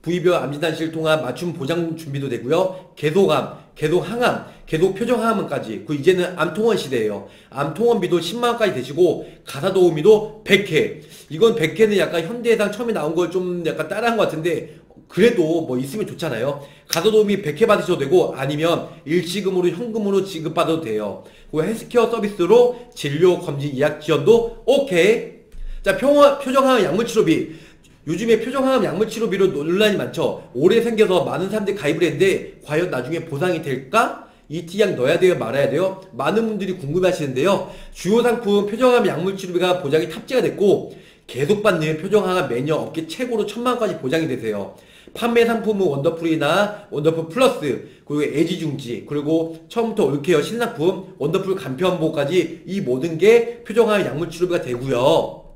부위별 암 진단 시를 통한 맞춤 보장 준비도 되고요. 계속암, 계속 항암, 계속 표적 항암까지. 그 이제는 암통원 시대예요. 암통원비도 10만 원까지 되시고 가사 도우미도 100회. 이건 100회는 약간 현대해상 처음에 나온 걸 좀 약간 따라한 것 같은데 그래도 뭐 있으면 좋잖아요. 가사 도우미 100회 받으셔도 되고 아니면 일시금으로 현금으로 지급받아도 돼요. 그 헬스케어 서비스로 진료 검진 예약 지원도 오케이. 자, 평화, 표적항암 약물치료비. 요즘에 표적항암 약물치료비로 논란이 많죠. 오래 생겨서 많은 사람들이 가입을 했는데 과연 나중에 보상이 될까? 이 특약 넣어야 돼요? 말아야 돼요? 많은 분들이 궁금해 하시는데요. 주요 상품 표적항암 약물치료비가 보장이 탑재가 됐고 계속 받는 표적항암 매년 업계 최고로 천만원까지 보장이 되세요. 판매 상품은 원더풀이나 원더풀 플러스 그리고 애지중지 그리고 처음부터 올케어 신상품 원더풀 간편보험까지 이 모든 게 표적항암 약물치료비가 되고요.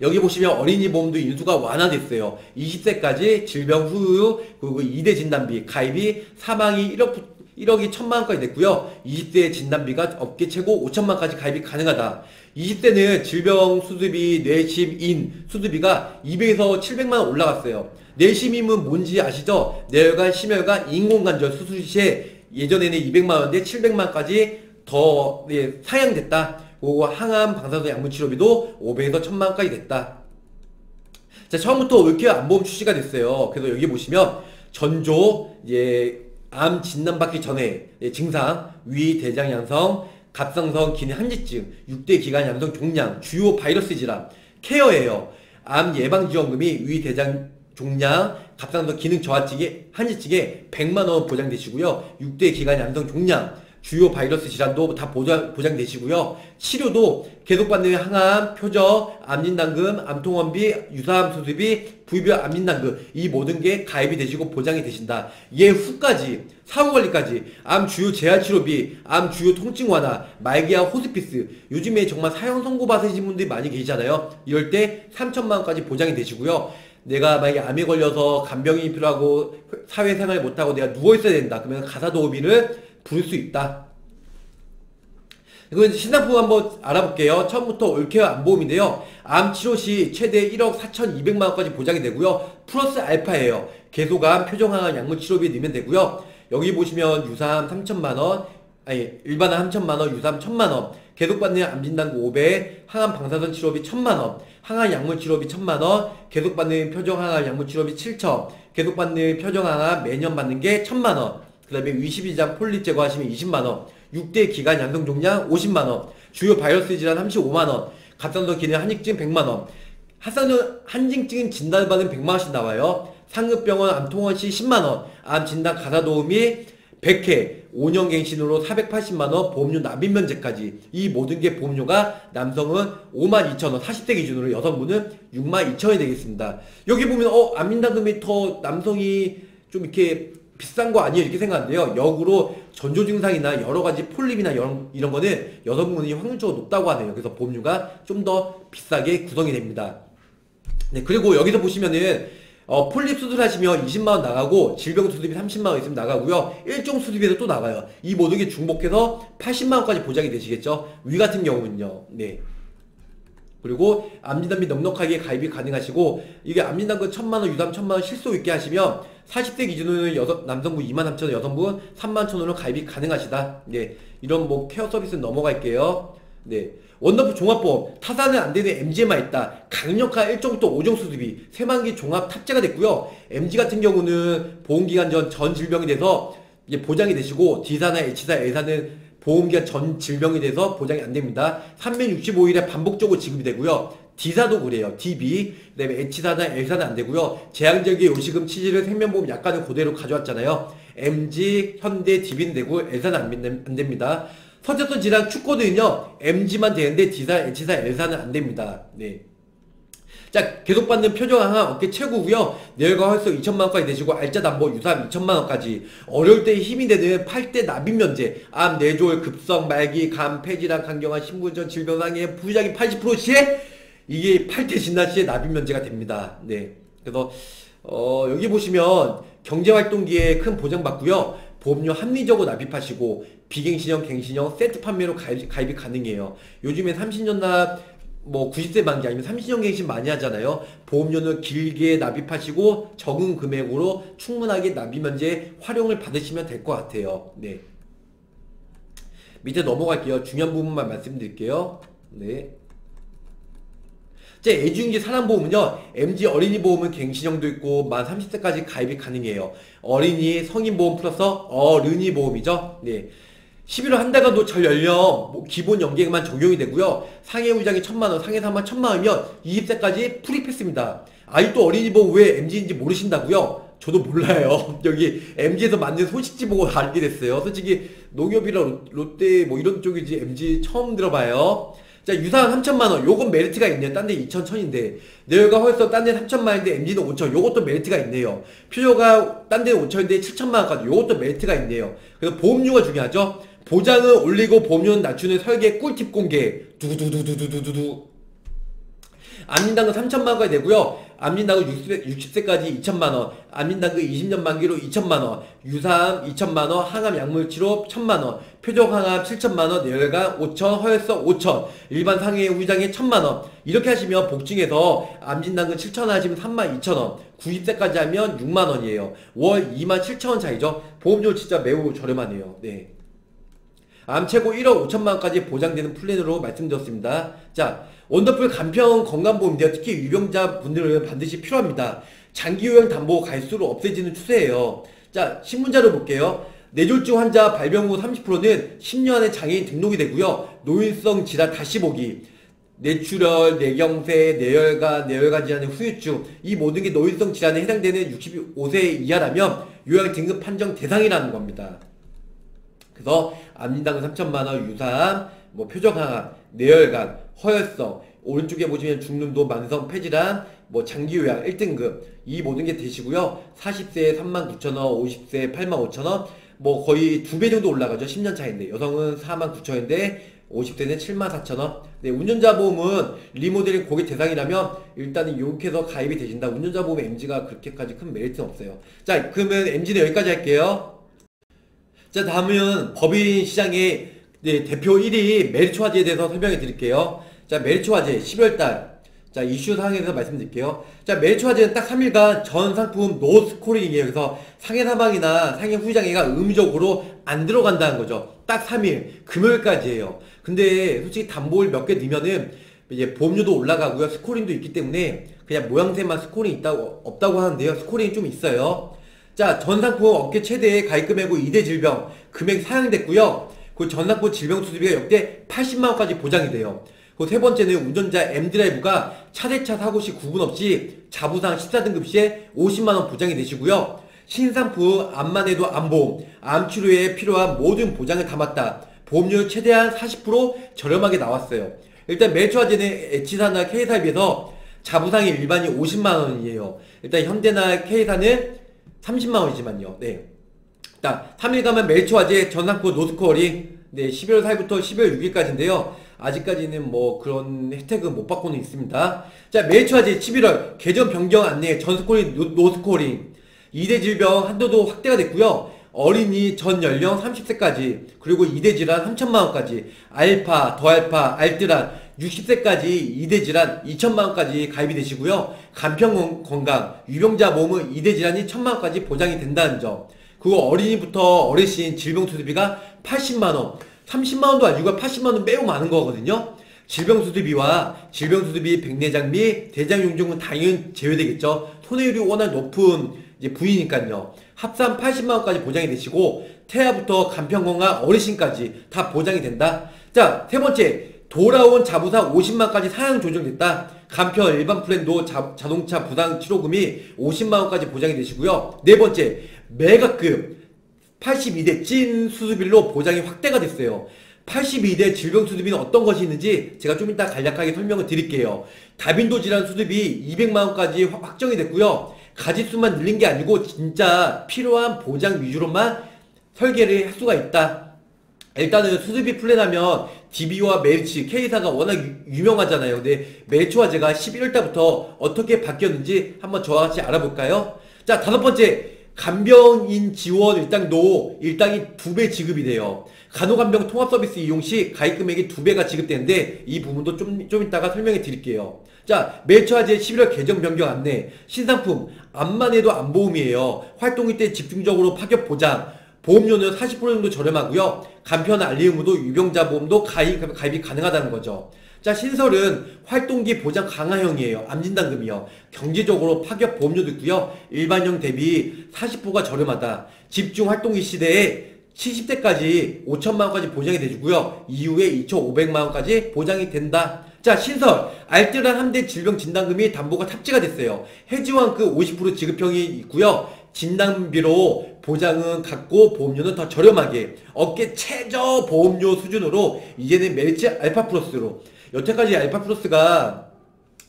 여기 보시면 어린이 보험도 인수가 완화됐어요. 20세까지 질병 후유 그리고 2대 진단비 가입이 사망이 1억 1억이 1천만 원까지 됐고요. 20대 진단비가 업계 최고 5천만 원까지 가입이 가능하다. 20대는 질병 수술비, 뇌심인 수술비가 200에서 700만 원 올라갔어요. 뇌심임은 뭔지 아시죠? 뇌혈관, 심혈관, 인공관절 수술 시에 예전에는 200만 원인데 700만 원까지 더 예, 상향됐다. 그리고 항암, 방사선 약물 치료비도 500에서 1000만 원까지 됐다. 자, 처음부터 올케어 암보험 출시가 됐어요. 그래서 여기 보시면 전조, 예, 암 진단받기 전에 예, 증상, 위, 대장 양성, 갑상선 기능 항진증, 6대 기관 양성 종양, 주요 바이러스 질환, 케어예요. 암 예방지원금이 위 대장 종양, 갑상선 기능 저하증에 항진증에 100만 원 보장되시고요. 6대 기관 양성 종양, 주요 바이러스 질환도 다 보장, 보장되시고요. 치료도 계속 받는 항암, 표적, 암진단금, 암통원비, 유사암 수술비, 부위별 암진단금 이 모든 게 가입이 되시고 보장이 되신다. 예후까지 사후관리까지 암 주요 재활치료비, 암 주요 통증 완화, 말기암 호스피스 요즘에 정말 사형 선고 받으신 분들이 많이 계시잖아요. 이럴 때 3천만 원까지 보장이 되시고요. 내가 만약에 암에 걸려서 간병이 필요하고 사회생활 못하고 내가 누워있어야 된다. 그러면 가사도우미를 부를 수 있다. 이건 신상품 한번 알아볼게요. 처음부터 올care 암보험인데요. 암 치료 시 최대 1억 4,200만 원까지 보장이 되고요. 플러스 알파예요. 계속암, 표적항암, 약물 치료비 넣으면 되고요. 여기 보시면 유사암 3천만 원, 아니 일반암 3천만 원, 유사암 1천만 원, 계속받는 암진단금 500, 항암 방사선 치료비 1천만 원, 항암 약물 치료비 1천만 원, 계속받는 표적항암 약물 치료비 7천, 계속받는 표적항암 매년 받는 게 1천만 원. 그 다음에 위십이지장 폴립 제거하시면 20만원 6대 기간 양성 종양 50만원 주요 바이러스 질환 35만원 갑상선 기능 항진증 100만원 갑상선 항진증 진단받은 100만원씩 나와요. 상급병원 암통원 시 10만원 암 진단 가사도우미 100회 5년 갱신으로 480만원 보험료 납입 면제까지. 이 모든 게 보험료가 남성은 5만 2천원 40대 기준으로 여성분은 6만 2천원이 되겠습니다. 여기 보면 어 안민당금이 더 남성이 좀 이렇게 비싼 거 아니에요? 이렇게 생각하는데요. 역으로 전조 증상이나 여러 가지 폴립이나 이런, 이런 거는 여성분이 확률적으로 높다고 하네요. 그래서 보험료가 좀 더 비싸게 구성이 됩니다. 네 그리고 여기서 보시면은 어, 폴립 수술하시면 20만원 나가고 질병 수술비 30만원 있으면 나가고요. 일종 수술비에서 또 나가요. 이 모든 게 중복해서 80만원까지 보장이 되시겠죠? 위 같은 경우는요. 네. 그리고 암진단비 넉넉하게 가입이 가능하시고 이게 암진단금 천만원 유담 천만원 실소 있게 하시면 40대 기준으로는 여섯, 남성분 2만 3천 원 여성분 3만 천 원으로 가입이 가능하시다. 네. 이런 뭐 care 서비스 넘어갈게요. 네. 원더풀 종합보험. 타사는 안 되는 MG에만 있다. 강력한 1종부터 5종 수술비. 세만기 종합 탑재가 됐고요. MG 같은 경우는 보험기간 전 전 질병이 돼서 이제 보장이 되시고 D사나 H사, A사는 보험기간 전 질병이 돼서 보장이 안 됩니다. 365일에 반복적으로 지급이 되고요. D사도 그래요. DB, 그 다음에 H사나 L사는 안 되고요. 제한적인 요식금 치질을 생명보험 약관을 그대로 가져왔잖아요. MG, 현대, DB는 되고 L사는 안, 됩니다. 선착순 질환 축코드는요. MG만 되는데 D사, H사, L사는 안 됩니다. 네. 자, 계속 받는 표정항암 어깨 최고고요. 뇌혈관 활성 2천만원까지 되시고 알짜 담보 유사암 2천만원까지 어려울 때 힘이 되는 8대 납입 면제 암, 뇌졸, 급성, 말기, 감, 폐질환, 강경화, 신분전, 질병상해, 부작용 80% 시에 이게 8대 진단 시에 납입 면제가 됩니다. 네. 그래서 어, 여기 보시면 경제활동기에 큰 보장받고요. 보험료 합리적으로 납입하시고 비갱신형, 갱신형 세트 판매로 가입, 가입이 가능해요. 요즘에 30년 납뭐 90세 만기 아니면 30년 갱신 많이 하잖아요. 보험료는 길게 납입하시고 적은 금액으로 충분하게 납입 면제 활용을 받으시면 될 것 같아요. 네. 밑에 넘어갈게요. 중요한 부분만 말씀드릴게요. 네. 제 애주인기 사람보험은요, MG 어린이 보험은 갱신형도 있고, 만 30세까지 가입이 가능해요. 어린이 성인보험 플러스 어른이 보험이죠. 네. 11월 한 달간도 절 연령 뭐 기본 연계만 적용이 되고요. 상해 후장애 천만원, 상해 3만 천만원이면 20세까지 free pass입니다. 아직도 어린이보험 왜 MG인지 모르신다고요? 저도 몰라요. 여기 MG에서 만든 소식지 보고 알게 됐어요. 솔직히 농협이랑 롯데 뭐 이런 쪽이지 MG 처음 들어봐요. 자, 유사암 3천만원. 요건 메리트가 있네요. 딴 데 2천 천인데. 내가 헐서 딴데 3천만원인데 MG는 5천. 요것도 메리트가 있네요. 표적은 딴 데는 5천인데 7천만원까지. 요것도 메리트가 있네요. 그래서 보험료가 중요하죠. 보장을 올리고 보면 낮추는 설계 꿀팁 공개 두두두두두두두 암진단은 3천만원까지 되고요 암진단은 60세, 까지 2천만원 암진단은 20년 만기로 2천만원 유사암 2천만원 항암 약물치료 1천만원 표적항암 7천만원 뇌혈관 5천 허혈성 5천 일반 상해 후장애 1천만원 이렇게 하시면 복층에서 암진단금 7천원 하시면 3만 2천원 90세까지 하면 6만원이에요 월 2만 7천원 차이죠 보험료 진짜 매우 저렴하네요 네. 암 최고 1억 5천만원까지 보장되는 플랜으로 말씀드렸습니다. 자, 원더풀 간편 건강보험인데요. 특히 유병자 분들은 반드시 필요합니다. 장기요양 담보 갈수록 없어지는 추세예요. 자, 신문자료 볼게요. 뇌졸중 환자 발병 후 30%는 10년 안에 장애인 등록이 되고요. 노인성 질환 다시 보기. 뇌출혈, 뇌경색, 뇌혈관, 뇌혈관 질환의 후유증 이 모든 게 노인성 질환에 해당되는 65세 이하라면 요양 등급 판정 대상이라는 겁니다. 그래서 암진단 3천만 원 유사암, 뭐 표적항암, 뇌혈관, 허혈성, 오른쪽에 보시면 중등도 만성 폐질환, 뭐 장기 요양 1등급 이 모든 게 되시고요. 40세에 3만 9천 원, 50세에 8만 5천 원, 뭐 거의 두 배 정도 올라가죠. 10년 차인데 여성은 4만 9천 원인데 50대는 7만 4천 원. 네, 운전자 보험은 리모델링 고객 대상이라면 일단은 해서 가입이 되신다. 운전자 보험 MG가 그렇게까지 큰 메리트는 없어요. 자, 그러면 MG는 여기까지 할게요. 자, 다음은 법인 시장의 네, 대표 1위 메리츠 화재에 대해서 설명해 드릴게요. 자, 메리츠 화재 12월달 자, 이슈 상황에서 말씀드릴게요. 자, 메리츠 화재는 딱 3일간 전 상품 no scoring이에요. 그래서 상해 사망이나 상해 후장애가 의무적으로 안 들어간다는 거죠. 딱 3일, 금요일까지예요. 근데 솔직히 담보를 몇 개 넣으면은 이제 보험료도 올라가고요. scoring도 있기 때문에 그냥 모양새만 scoring 있다고 없다고 하는데요. scoring이 좀 있어요. 자, 전상품 업계 최대의 가입 금액고 2대 질병 금액 사양됐고요. 그 전상품 질병 수수비가 역대 80만 원까지 보장이 돼요. 그 세 번째는 운전자 M드라이브가 차대차 사고 시 구분 없이 자부상 14등급 시에 50만 원 보장이 되시고요. 신상품 암만 해도 암보험, 암 치료에 필요한 모든 보장을 담았다. 보험료 최대한 40% 저렴하게 나왔어요. 일단 매초화재는 H사나 K사에 비해서 자부상이 일반이 50만 원이에요. 일단 현대나 K사는 30만 원이지만요. 네. 자, 3일간 메리츠화재 전 상품 no scoring 네, 11월 4일부터 12월 6일까지인데요. 아직까지는 뭐 그런 혜택은 못 받고는 있습니다. 자, 메리츠화재 11월 개정 변경 안내 전 scoring no scoring 2대 질병 한도도 확대가 됐고요. 어린이 전 연령 30세까지 그리고 2대 질환 3천만원까지 알파, 더알파, 알뜰한 60세까지 2대 질환 2천만원까지 가입이 되시고요. 간편 건강, 유병자 몸은 2대 질환이 1천만원까지 보장이 된다는 점. 그리고 어린이부터 어르신 질병 수술비가 80만원, 30만원도 아니고 80만원 매우 많은 거거든요. 질병수술비와 질병수술비 백내장비, 대장용종은 당연히 제외되겠죠. 손해율이 워낙 높은 이제 부위니까요. 합산 80만원까지 보장이 되시고 태아부터 간편건강 어르신까지 다 보장이 된다. 자, 세 번째. 돌아온 자부상 50만까지 사양 조정됐다. 간편 일반 플랜도 자, 자동차 부상 치료금이 50만원까지 보장이 되시고요. 네 번째. 메가급 82대 찐 수술비로 보장이 확대가 됐어요. 82대 질병 수술비는 어떤 것이 있는지 제가 좀 이따 간략하게 설명을 드릴게요. 다빈도 질환 수술비 200만원까지 확정이 됐고요. 가짓수만 늘린 게 아니고 진짜 필요한 보장 위주로만 설계를 할 수가 있다. 일단은 수술비 플랜 하면 DB와 메리츠, K사가 워낙 유, 명하잖아요 근데 메리츠와 제가 11월달부터 어떻게 바뀌었는지 한번 저와 같이 알아볼까요? 자, 다섯 번째. 간병인 지원 일당도 일당이 두 배 지급이 돼요. 간호간병 통합 서비스 이용 시 가입 금액이 두 배가 지급되는데 이 부분도 좀, 좀 이따가 설명해 드릴게요. 자, 매초화재 11월 개정 변경 안내. 신상품, 암만 해도 암보험이에요. 활동일 때 집중적으로 파격 보장. 보험료는 40% 정도 저렴하고요. 간편 알리 의무도 유병자 보험도 가입, 가입이 가능하다는 거죠. 자, 신설은 활동기 보장 강화형이에요. 암진단금이요. 경제적으로 파격 보험료도 있고요. 일반형 대비 40%가 저렴하다. 집중 활동기 시대에 70대까지 5천만 원까지 보장이 되고요. 이후에 2,500만 원까지 보장이 된다. 자, 신설. 알뜰한 3대 질병 진단금이 담보가 탑재가 됐어요. 해지환급 50% 지급형이 있고요. 진단비로 보장은 같고 보험료는 더 저렴하게 업계 최저 보험료 수준으로 이제는 메리츠 알파 플러스로 여태까지 알파 플러스가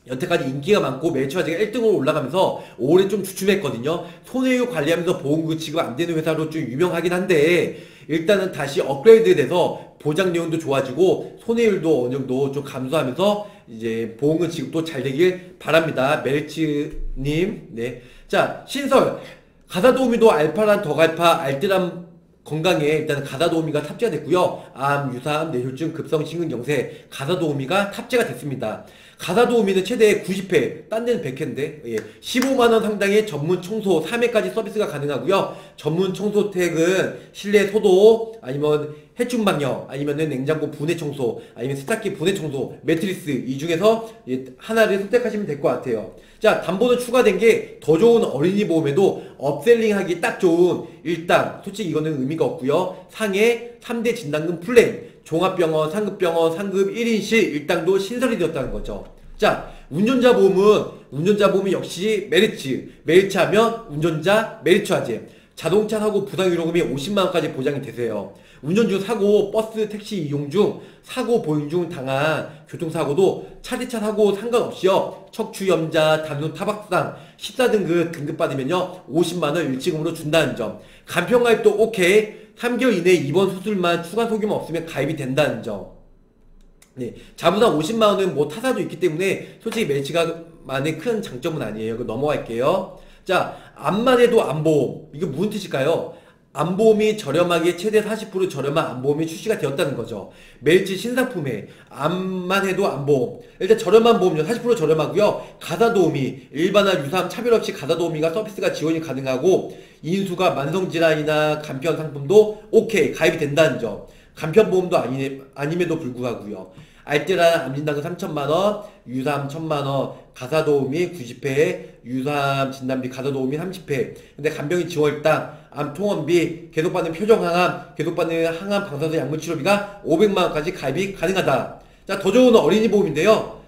여태까지 인기가 많고 매출가 제가 1등으로 올라가면서 올해 좀 주춤했거든요. 손해율 관리하면서 보험금 지급 안 되는 회사로 좀 유명하긴 한데 일단은 다시 업그레이드 돼서 보장 내용도 좋아지고 손해율도 어느 정도 좀 감소하면서 이제 보험금 지급도 잘 되길 바랍니다. 메리츠님. 네. 자, 신설. 가사도우미도 알파란 더갈파 알뜰한 건강에 일단 가사도우미가 탑재가 됐고요. 암, 유사암, 뇌졸중, 급성 심근경색 가사도우미가 탑재가 됐습니다. 가사도우미는 최대 90회, 딴 데는 100회인데 예, 15만원 상당의 전문 청소 3회까지 서비스가 가능하고요. 전문 청소 택1은 실내 소독 아니면 해충 방역 아니면은 냉장고 분해 청소 아니면 세탁기 분해 청소 매트리스 이 중에서 예, 하나를 선택하시면 될 것 같아요. 자 담보는 추가된 게 더 좋은 어린이 보험에도 upselling 하기 딱 좋은 일단 솔직히 이거는 의미가 없고요. 상해 3대 진단금 플랜 종합병원, 상급병원, 상급 1인실 일당도 신설이 되었다는 거죠. 자, 운전자 보험은 운전자 보험이 역시 메리츠, 메리츠 하면 운전자 메리츠 화재. 자동차 사고 부상 위로금이 50만 원까지 보장이 되세요. 운전 중 사고, 버스, 택시 이용 중 사고 보행 중 당한 교통사고도 차대차 사고 상관없이요. 척추염좌, 단순 타박상, 14등급 등급받으면요. 50만 원 일시금으로 준다는 점. 간편가입도 오케이. 3개월 이내에 입원 수술만 추가 소견 없으면 가입이 된다는 점. 네, 자부상 50만 원은 뭐 타사도 있기 때문에 솔직히 멜치가만의 큰 장점은 아니에요. 그 넘어갈게요. 자, 암만 해도 암보험. 이게 무슨 뜻일까요? 암보험이 저렴하게 최대 40% 저렴한 암보험이 출시가 되었다는 거죠. 멜치 신상품에 암만 해도 암보험. 일단 저렴한 보험료 40% 저렴하고요. 가사도우미, 일반화 유사암 차별 없이 가사도우미가 서비스가 지원이 가능하고 인수가 만성질환이나 간편 상품도 오케이 가입이 된다는 점. 간편보험도 아니, 아님에도 불구하고요. 알뜰한 암진단금 3천만원, 유사암 1천만원, 가사도우미 90회, 유사암 진단비 가사도우미 30회. 근데 간병인 지원일당, 암 통원비, 계속받는 표적항암, 계속받는 항암 방사선 약물치료비가 500만원까지 가입이 가능하다. 자, 더 좋은 어린이 보험인데요.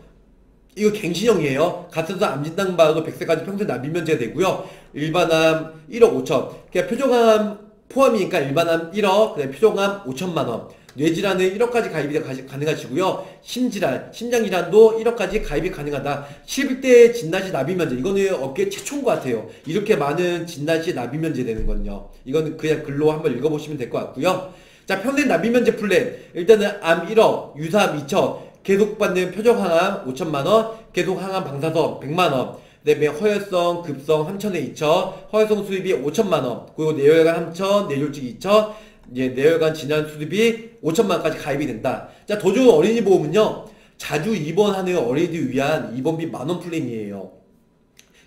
이거 갱신형이에요. 같은 암 진단 받아도 100세까지 평생 납입 면제가 되고요. 일반암 1억 5천. 그냥 표정암 포함이니까 일반암 1억, 그다음에 표적암 5천만 원. 뇌질환은 1억까지 가입이 가능하시고요. 심질환, 심장질환도 1억까지 가입이 가능하다. 11대 진단시 납입 면제. 이거는 업계 최초인 것 같아요. 이렇게 많은 진단시 납입 면제 되는 건요. 이거는 그냥 글로 한번 읽어보시면 될 것 같고요. 자, 평생 납입 면제 플랜. 일단은 암 1억, 유사암 2천, 계속 받는 표적항암 5천만원, 계속 항암 방사선 100만원, 그다음에 허혈성 급성 3천에 2천, 허혈성 수술비 5천만 원, 그리고 뇌혈관 3천, 뇌졸중 2천, 이제 뇌혈관 진단 수술비 5천만 원까지 가입이 된다. 자, 더 좋은 어린이 보험은요. 자주 입원하는 어린이들 위한 입원비 만원 플랜이에요.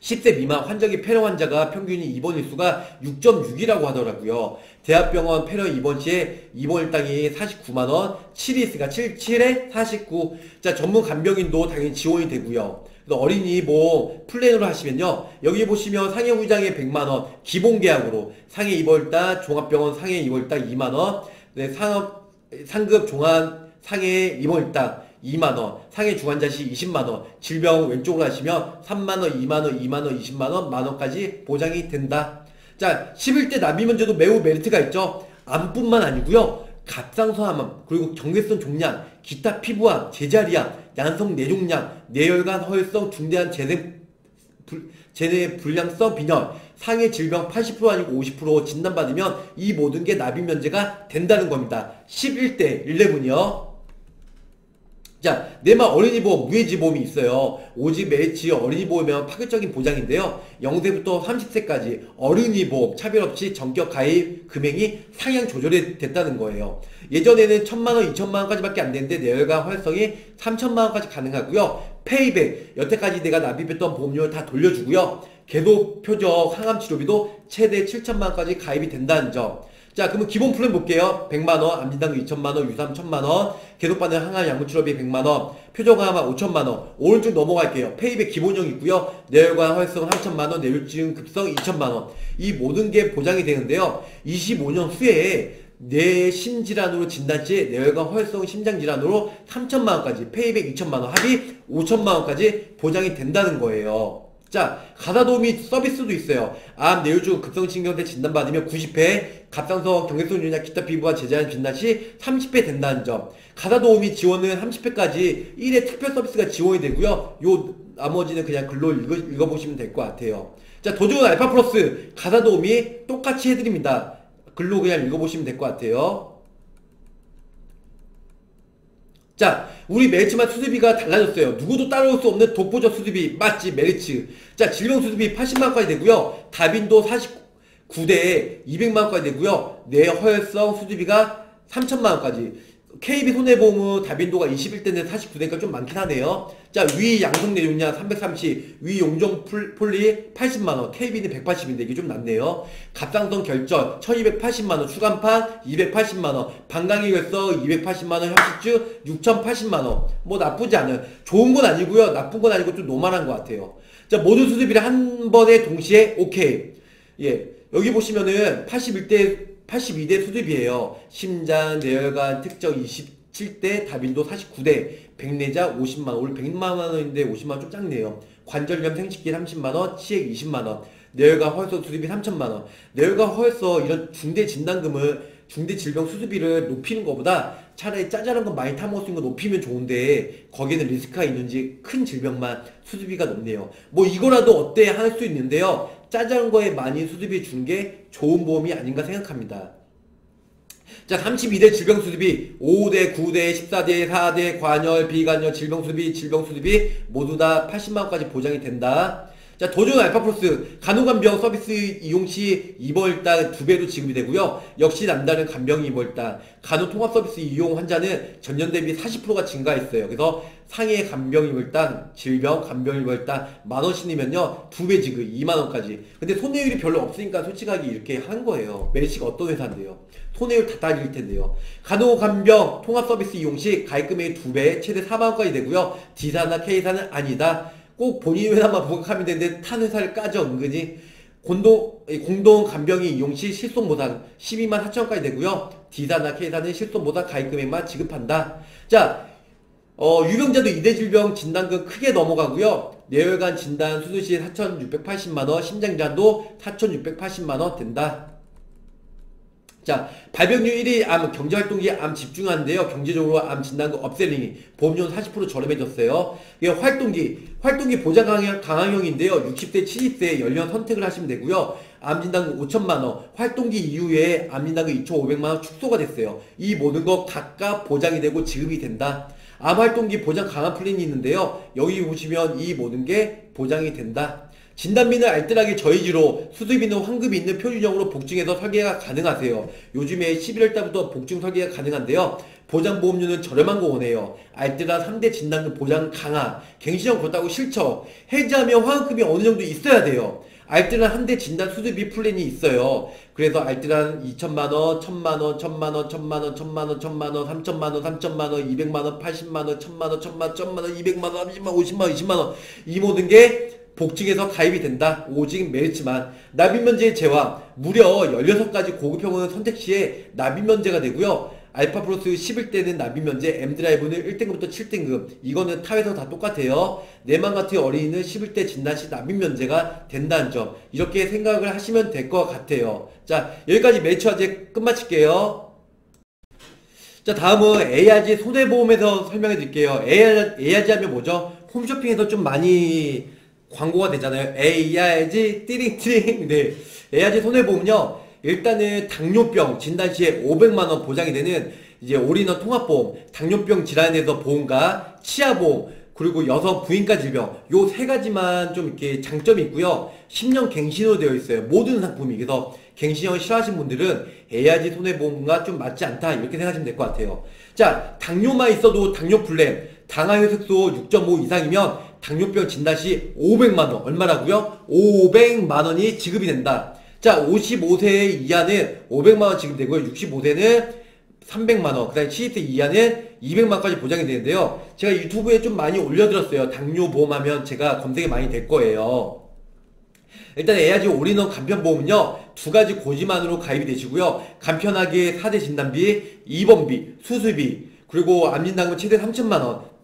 10세 미만 환자기 폐렴 환자가 평균 입원 일수가 6.6이라고 하더라고요. 대학병원 폐렴 입원 시에 입원 일당이 49만원, 7이 있으니까 7, 7에 49. 자, 전문 간병인도 당연히 지원이 되고요. 어린이 뭐 플랜으로 하시면요. 여기 보시면 상해 후장에 100만원, 기본 계약으로 상해 입원일당 종합병원 상해 입원일당 2만원, 네, 상업, 상급 종합 상해 입원일당 2만원, 상해 중환자시 20만원, 질병 왼쪽으로 하시면 3만원, 2만원, 2만원, 20만원, 만원까지 보장이 된다. 자, 11대 납입문제도 매우 메리트가 있죠. 암뿐만 아니고요. 갑상선암, 그리고 경계선 종양, 기타 피부암, 제자리암, 양성 뇌종양, 뇌혈관 허혈성 중대한 재생 불, 재내 불량성 빈혈, 상해 질병 80% 아니고 50% 진단받으면 이 모든 게 납입 면제가 된다는 겁니다. 11대 11이요. 자, 내말 어린이 보험, 무해지 보험이 있어요. 오직 매치 어린이 보험이면 파격적인 보장인데요. 0세부터 30세까지 어린이 보험 차별 없이 전격 가입 금액이 상향 조절이 됐다는 거예요. 예전에는 1000만원, 2천만원까지밖에 안 되는데 내열관 활성이 3천만원까지 가능하고요. 페이백, 여태까지 내가 납입했던 보험료를 다 돌려주고요. 계속 표적 항암 치료비도 최대 7천만원까지 가입이 된다는 점. 자, 그러면 기본 플랜 볼게요. 100만원, 암진단금 2천만원, 유산 1천만원, 계속받는 항암 약물치료비 100만원, 표적암 5천만원, 오른쪽 넘어갈게요. 페이백 기본형 있고요. 내혈관 활성 3천만원, 내혈증 급성 2천만원. 이 모든 게 보장이 되는데요. 25년 후에 뇌 심질환으로 진단시 내혈관 활성 심장질환으로 3천만원까지, 페이백 2천만원, 합의 5천만원까지 보장이 된다는 거예요. 자, 가사도우미 서비스도 있어요. 암, 뇌우주 급성신경대 진단받으면 90회, 갑상선, 경계선 유냐, 기타 피부와 제자연 진단 시 30회 된다는 점. 가사도우미 지원은 30회까지 1회 특별 서비스가 지원이 되고요. 요 나머지는 그냥 글로 읽어, 읽어보시면 될 것 같아요. 자, 더 좋은 알파 플러스 가사 도우미 똑같이 해드립니다. 글로 그냥 읽어보시면 될 것 같아요. 자, 우리 메리츠만 수술비가 달라졌어요. 누구도 따라올 수 없는 독보적 수술비 맞지 메리츠. 자, 질병 수술비 80만원까지 되고요. 다빈도 49대에 200만원까지 되고요. 뇌허혈성 수술비가 3천만원까지. KB 손해보험은 다빈도가 21대인데 49대니까 좀 많긴 하네요. 자, 위 양성내용량 330, 위 용종 폴리 80만원, KB는 180인데 이게 좀 낫네요. 갑상선 결절 1280만원, 추간판 280만원, 방광이 결석 280만원, 혈식주 6080만원. 뭐 나쁘지 않아요. 좋은 건 아니고요. 나쁜 건 아니고 좀 노멀한 것 같아요. 자, 모든 수술비를 한 번에 동시에 오케이. 예. 여기 보시면은 81대 82대 수습이에요. 심장, 뇌혈관, 특정 20, 47대, 다빈도 49대, 백내자 50만원. 오늘 100만원인데 50만원 좀 작네요. 관절염 생식기 30만원, 치액 20만원, 뇌혈관 허혈소 수술비 3천만원. 뇌혈관 허혈소 이런 중대 진단금을 중대 질병 수술비를 높이는 것보다 차라리 짜잘한 거 많이 타먹을 수 있는 거 높이면 좋은데 거기에는 리스크가 있는지 큰 질병만 수술비가 높네요. 뭐 이거라도 어때 할 수 있는데요. 짜잘한 거에 많이 수술비 준게 좋은 보험이 아닌가 생각합니다. 자, 32대 질병 수술비 5대, 9대, 14대, 4대, 관열, 비관열, 질병 수술비, 질병 수술비 모두 다 80만원까지 보장이 된다. 자, 도전 알파 플러스 간호간병 서비스 이용 시 입원일당 두 배로 지급이 되고요. 역시 남다른 간병 입원일당 간호 통합 서비스 이용 환자는 전년 대비 40%가 증가했어요. 그래서 상해 간병 입원일당 질병 간병 입원일당 만 원씩이면요 두 배 지급 2만 원까지. 근데 손해율이 별로 없으니까 솔직하게 이렇게 한 거예요. 메리츠가 어떤 회사인데요? 손해율 다 따질 텐데요. 간호 간병 통합 서비스 이용 시 가입금액 두배 최대 4만 원까지 되고요. D사나 K사는 아니다. 꼭 본인 회사만 부각하면 되는데 탄 회사를 까져 은근히 공동, 공동 간병이 이용 시 실손 보상 12만 4천원까지 되고요. D사나 K사는 실손 보상 가입 금액만 지급한다. 자, 어, 유병자도 이대 질병 진단금 크게 넘어가고요. 뇌혈관 진단 수술 시 4,680만원, 심장질환도 4,680만원 된다. 자, 발병률 1위 암 경제활동기 암 집중하는데요. 경제적으로 암 진단금 upselling이 보험료는 40% 저렴해졌어요. 이게 활동기, 활동기 보장 강형, 강화형인데요. 60대, 70대 연령 선택을 하시면 되고요. 암 진단금 5천만원, 활동기 이후에 암 진단금 2,500만원 축소가 됐어요. 이 모든 거 각각 보장이 되고 지급이 된다. 암 활동기 보장 강화 플랜이 있는데요. 여기 보시면 이 모든 게 보장이 된다. 진단비는 알뜰하게 저해지로 수술비는 환급이 있는 표준형으로 복층해서 설계가 가능하세요. 요즘에 11월 달부터 복증 설계가 가능한데요. 보장보험료는 저렴한 거 원해요. 알뜰한 3대 진단금 보장 강화. 갱신형 그렇다고 싫죠. 해지하면 환급이 어느 정도 있어야 돼요. 알뜰한 한 대 진단 수수비 플랜이 있어요. 그래서 알뜰한 2천만원, 1천만원, 1천만원, 1천만원, 1천만원, 1천만원, 3천만원, 3천만원, 200만원, 80만원, 1천만원, 1천만원, 1천만원, 200만원, 30만원, 50만원, 20만원. 이 모든 게 복직에서 가입이 된다. 오직 메리츠만 납입면제 제와 무려 16가지 고급 형은 선택 시에 납입면제가 되고요. 알파 플러스 11대는 납입면제, M드라이브는 1등급부터 7등급. 이거는 타회사 다 똑같아요. 내맘 같은 어린이는 11대 진단 시 납입면제가 된다는 점. 이렇게 생각을 하시면 될 것 같아요. 자, 여기까지 메리츠 화재 끝마칠게요. 자, 다음은 AIG 손해보험에서 설명해 드릴게요. AIG 하면 뭐죠? 홈쇼핑에서 좀 많이 광고가 되잖아요. AIG 띠링띠링. 네. AIG 손해보험요. 일단은 당뇨병 진단 시에 500만 원 보장이 되는 이제 올인원 통합보험, 당뇨병 질환에서 보험과 치아보험, 그리고 여성 부인과 질병 요 세 가지만 좀 이렇게 장점이 있고요. 10년 갱신으로 되어 있어요. 모든 상품이. 그래서 갱신형을 싫어하시는 분들은 ARG 손해보험과 좀 맞지 않다 이렇게 생각하시면 될 것 같아요. 자, 당뇨만 있어도 당뇨 플랜, 당화혈색소 6.5 이상이면 당뇨병 진단 시 500만원 얼마라고요? 500만원이 지급이 된다. 자 55세 이하는 500만원 지급되고요. 65세는 300만원 그 다음에 70세 이하는 200만원까지 보장이 되는데요. 제가 유튜브에 좀 많이 올려드렸어요. 당뇨 보험 하면 제가 검색이 많이 될 거예요. 일단 AIG all-in-one 간편보험은요 두 가지 고지만으로 가입이 되시고요 간편하게 4대 진단비, 입원비, 수술비 그리고 암진단금 최대 3천만원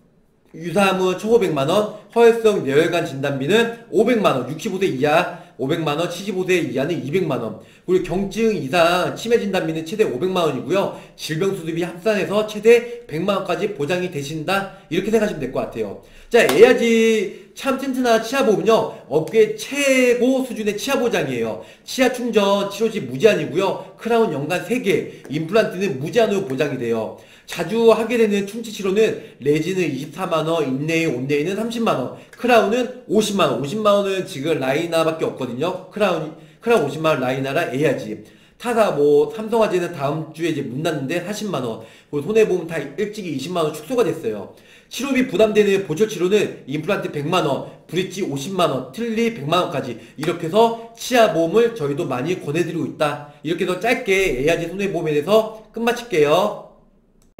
유사암은 1,500만원, 허혈성 뇌혈관 진단비는 500만원, 65세 이하 500만원, 75세 이하는 200만원, 그리고 경증 이상 치매 진단비는 최대 500만원이고요. 질병 수습이 합산해서 최대 100만원까지 보장이 되신다. 이렇게 생각하시면 될 것 같아요. 자, 에야지 참 튼튼한 치아보험은요, 업계 최고 수준의 치아보장이에요. 치아 충전, 치료시 무제한이고요. 크라운 연간 3개, 임플란트는 무제한으로 보장이 돼요. 자주 하게 되는 충치 치료는 레진은 24만원, 인네이, 온네이는 30만원, 크라운은 50만원, 50만원은 지금 라이나밖에 없거든요. 크라운, 크라운 50만원 라이나랑 에야지. 타사 뭐 삼성화재는 다음 주에 이제 문 닫는데 40만원, 그리고 손해보험 다 일찍이 20만원 축소가 됐어요. 치료비 부담되는 보철 치료는 임플란트 100만원, 브릿지 50만원, 틀리 100만원까지 이렇게 해서 치아 보험을 저희도 많이 권해드리고 있다. 이렇게 해서 짧게 에야지 손해보험에 대해서 끝마칠게요.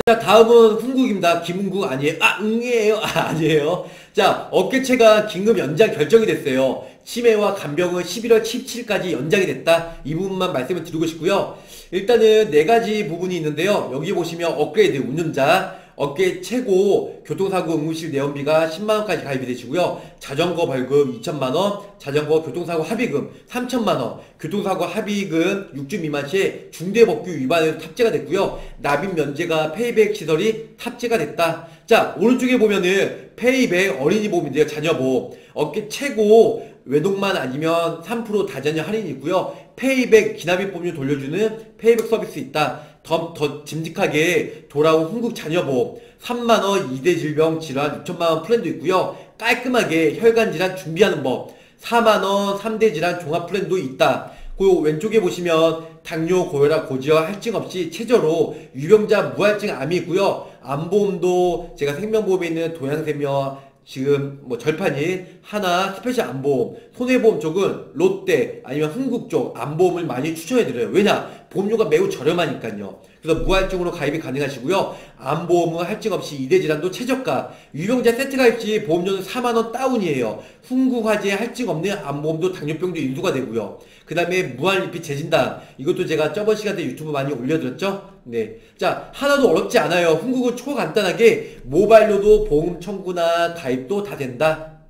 자 다음은 훈국입니다. 김훈국 아니에요. 아 응이에요. 아 아니에요. 자 어깨체가 긴급 연장 결정이 됐어요. 치매와 간병은 11월 17일까지 연장이 됐다. 이 부분만 말씀을 드리고 싶고요. 일단은 네 가지 부분이 있는데요. 여기 보시면 업그레이드 운전자, 업계 최고 교통사고 응급실 내원비가 10만원까지 가입이 되시고요. 자전거 벌금 2천만원, 자전거 교통사고 합의금 3천만원, 교통사고 합의금 6주 미만 시에 중대법규 위반으로 탑재가 됐고요. 납입 면제가 payback 신설이 탑재가 됐다. 자, 오른쪽에 보면은 payback 어린이 보험인데요. 자녀보험. 업계 최고 외동만 아니면 3% 다자녀 할인이 있고요. payback 기납입보험료 돌려주는 payback 서비스 있다. 더, 더 듬직하게 돌아온 흥국 자녀보험 3만원 2대 질병 질환 6천만원 플랜도 있고요. 깔끔하게 혈관 질환 준비하는 법 4만원 3대 질환 종합 플랜도 있다. 그 왼쪽에 보시면 당뇨, 고혈압, 고지혈 할증 없이 최저로 유병자 무할증 암이 있고요. 암보험도 제가 생명보험에 있는 동양생명 지금 뭐 절판인 하나 special 암보험 손해보험 쪽은 롯데 아니면 흥국 쪽 암보험을 많이 추천해드려요. 왜냐? 보험료가 매우 저렴하니까요. 그래서 무할증으로 가입이 가능하시고요. 암보험은 할증 없이 2대 질환도 최저가. 유병자 세트 가입 시 보험료는 4만원 다운이에요. 흥국 화재 할증 없는 암보험도 당뇨병도 인수가 되고요 그 다음에 무한리필 재진단 이것도 제가 저번 시간에 유튜브 많이 올려드렸죠 네. 자, 하나도 어렵지 않아요. 흥국은 초간단하게 모바일로도 보험 청구나 가입도 다 된다.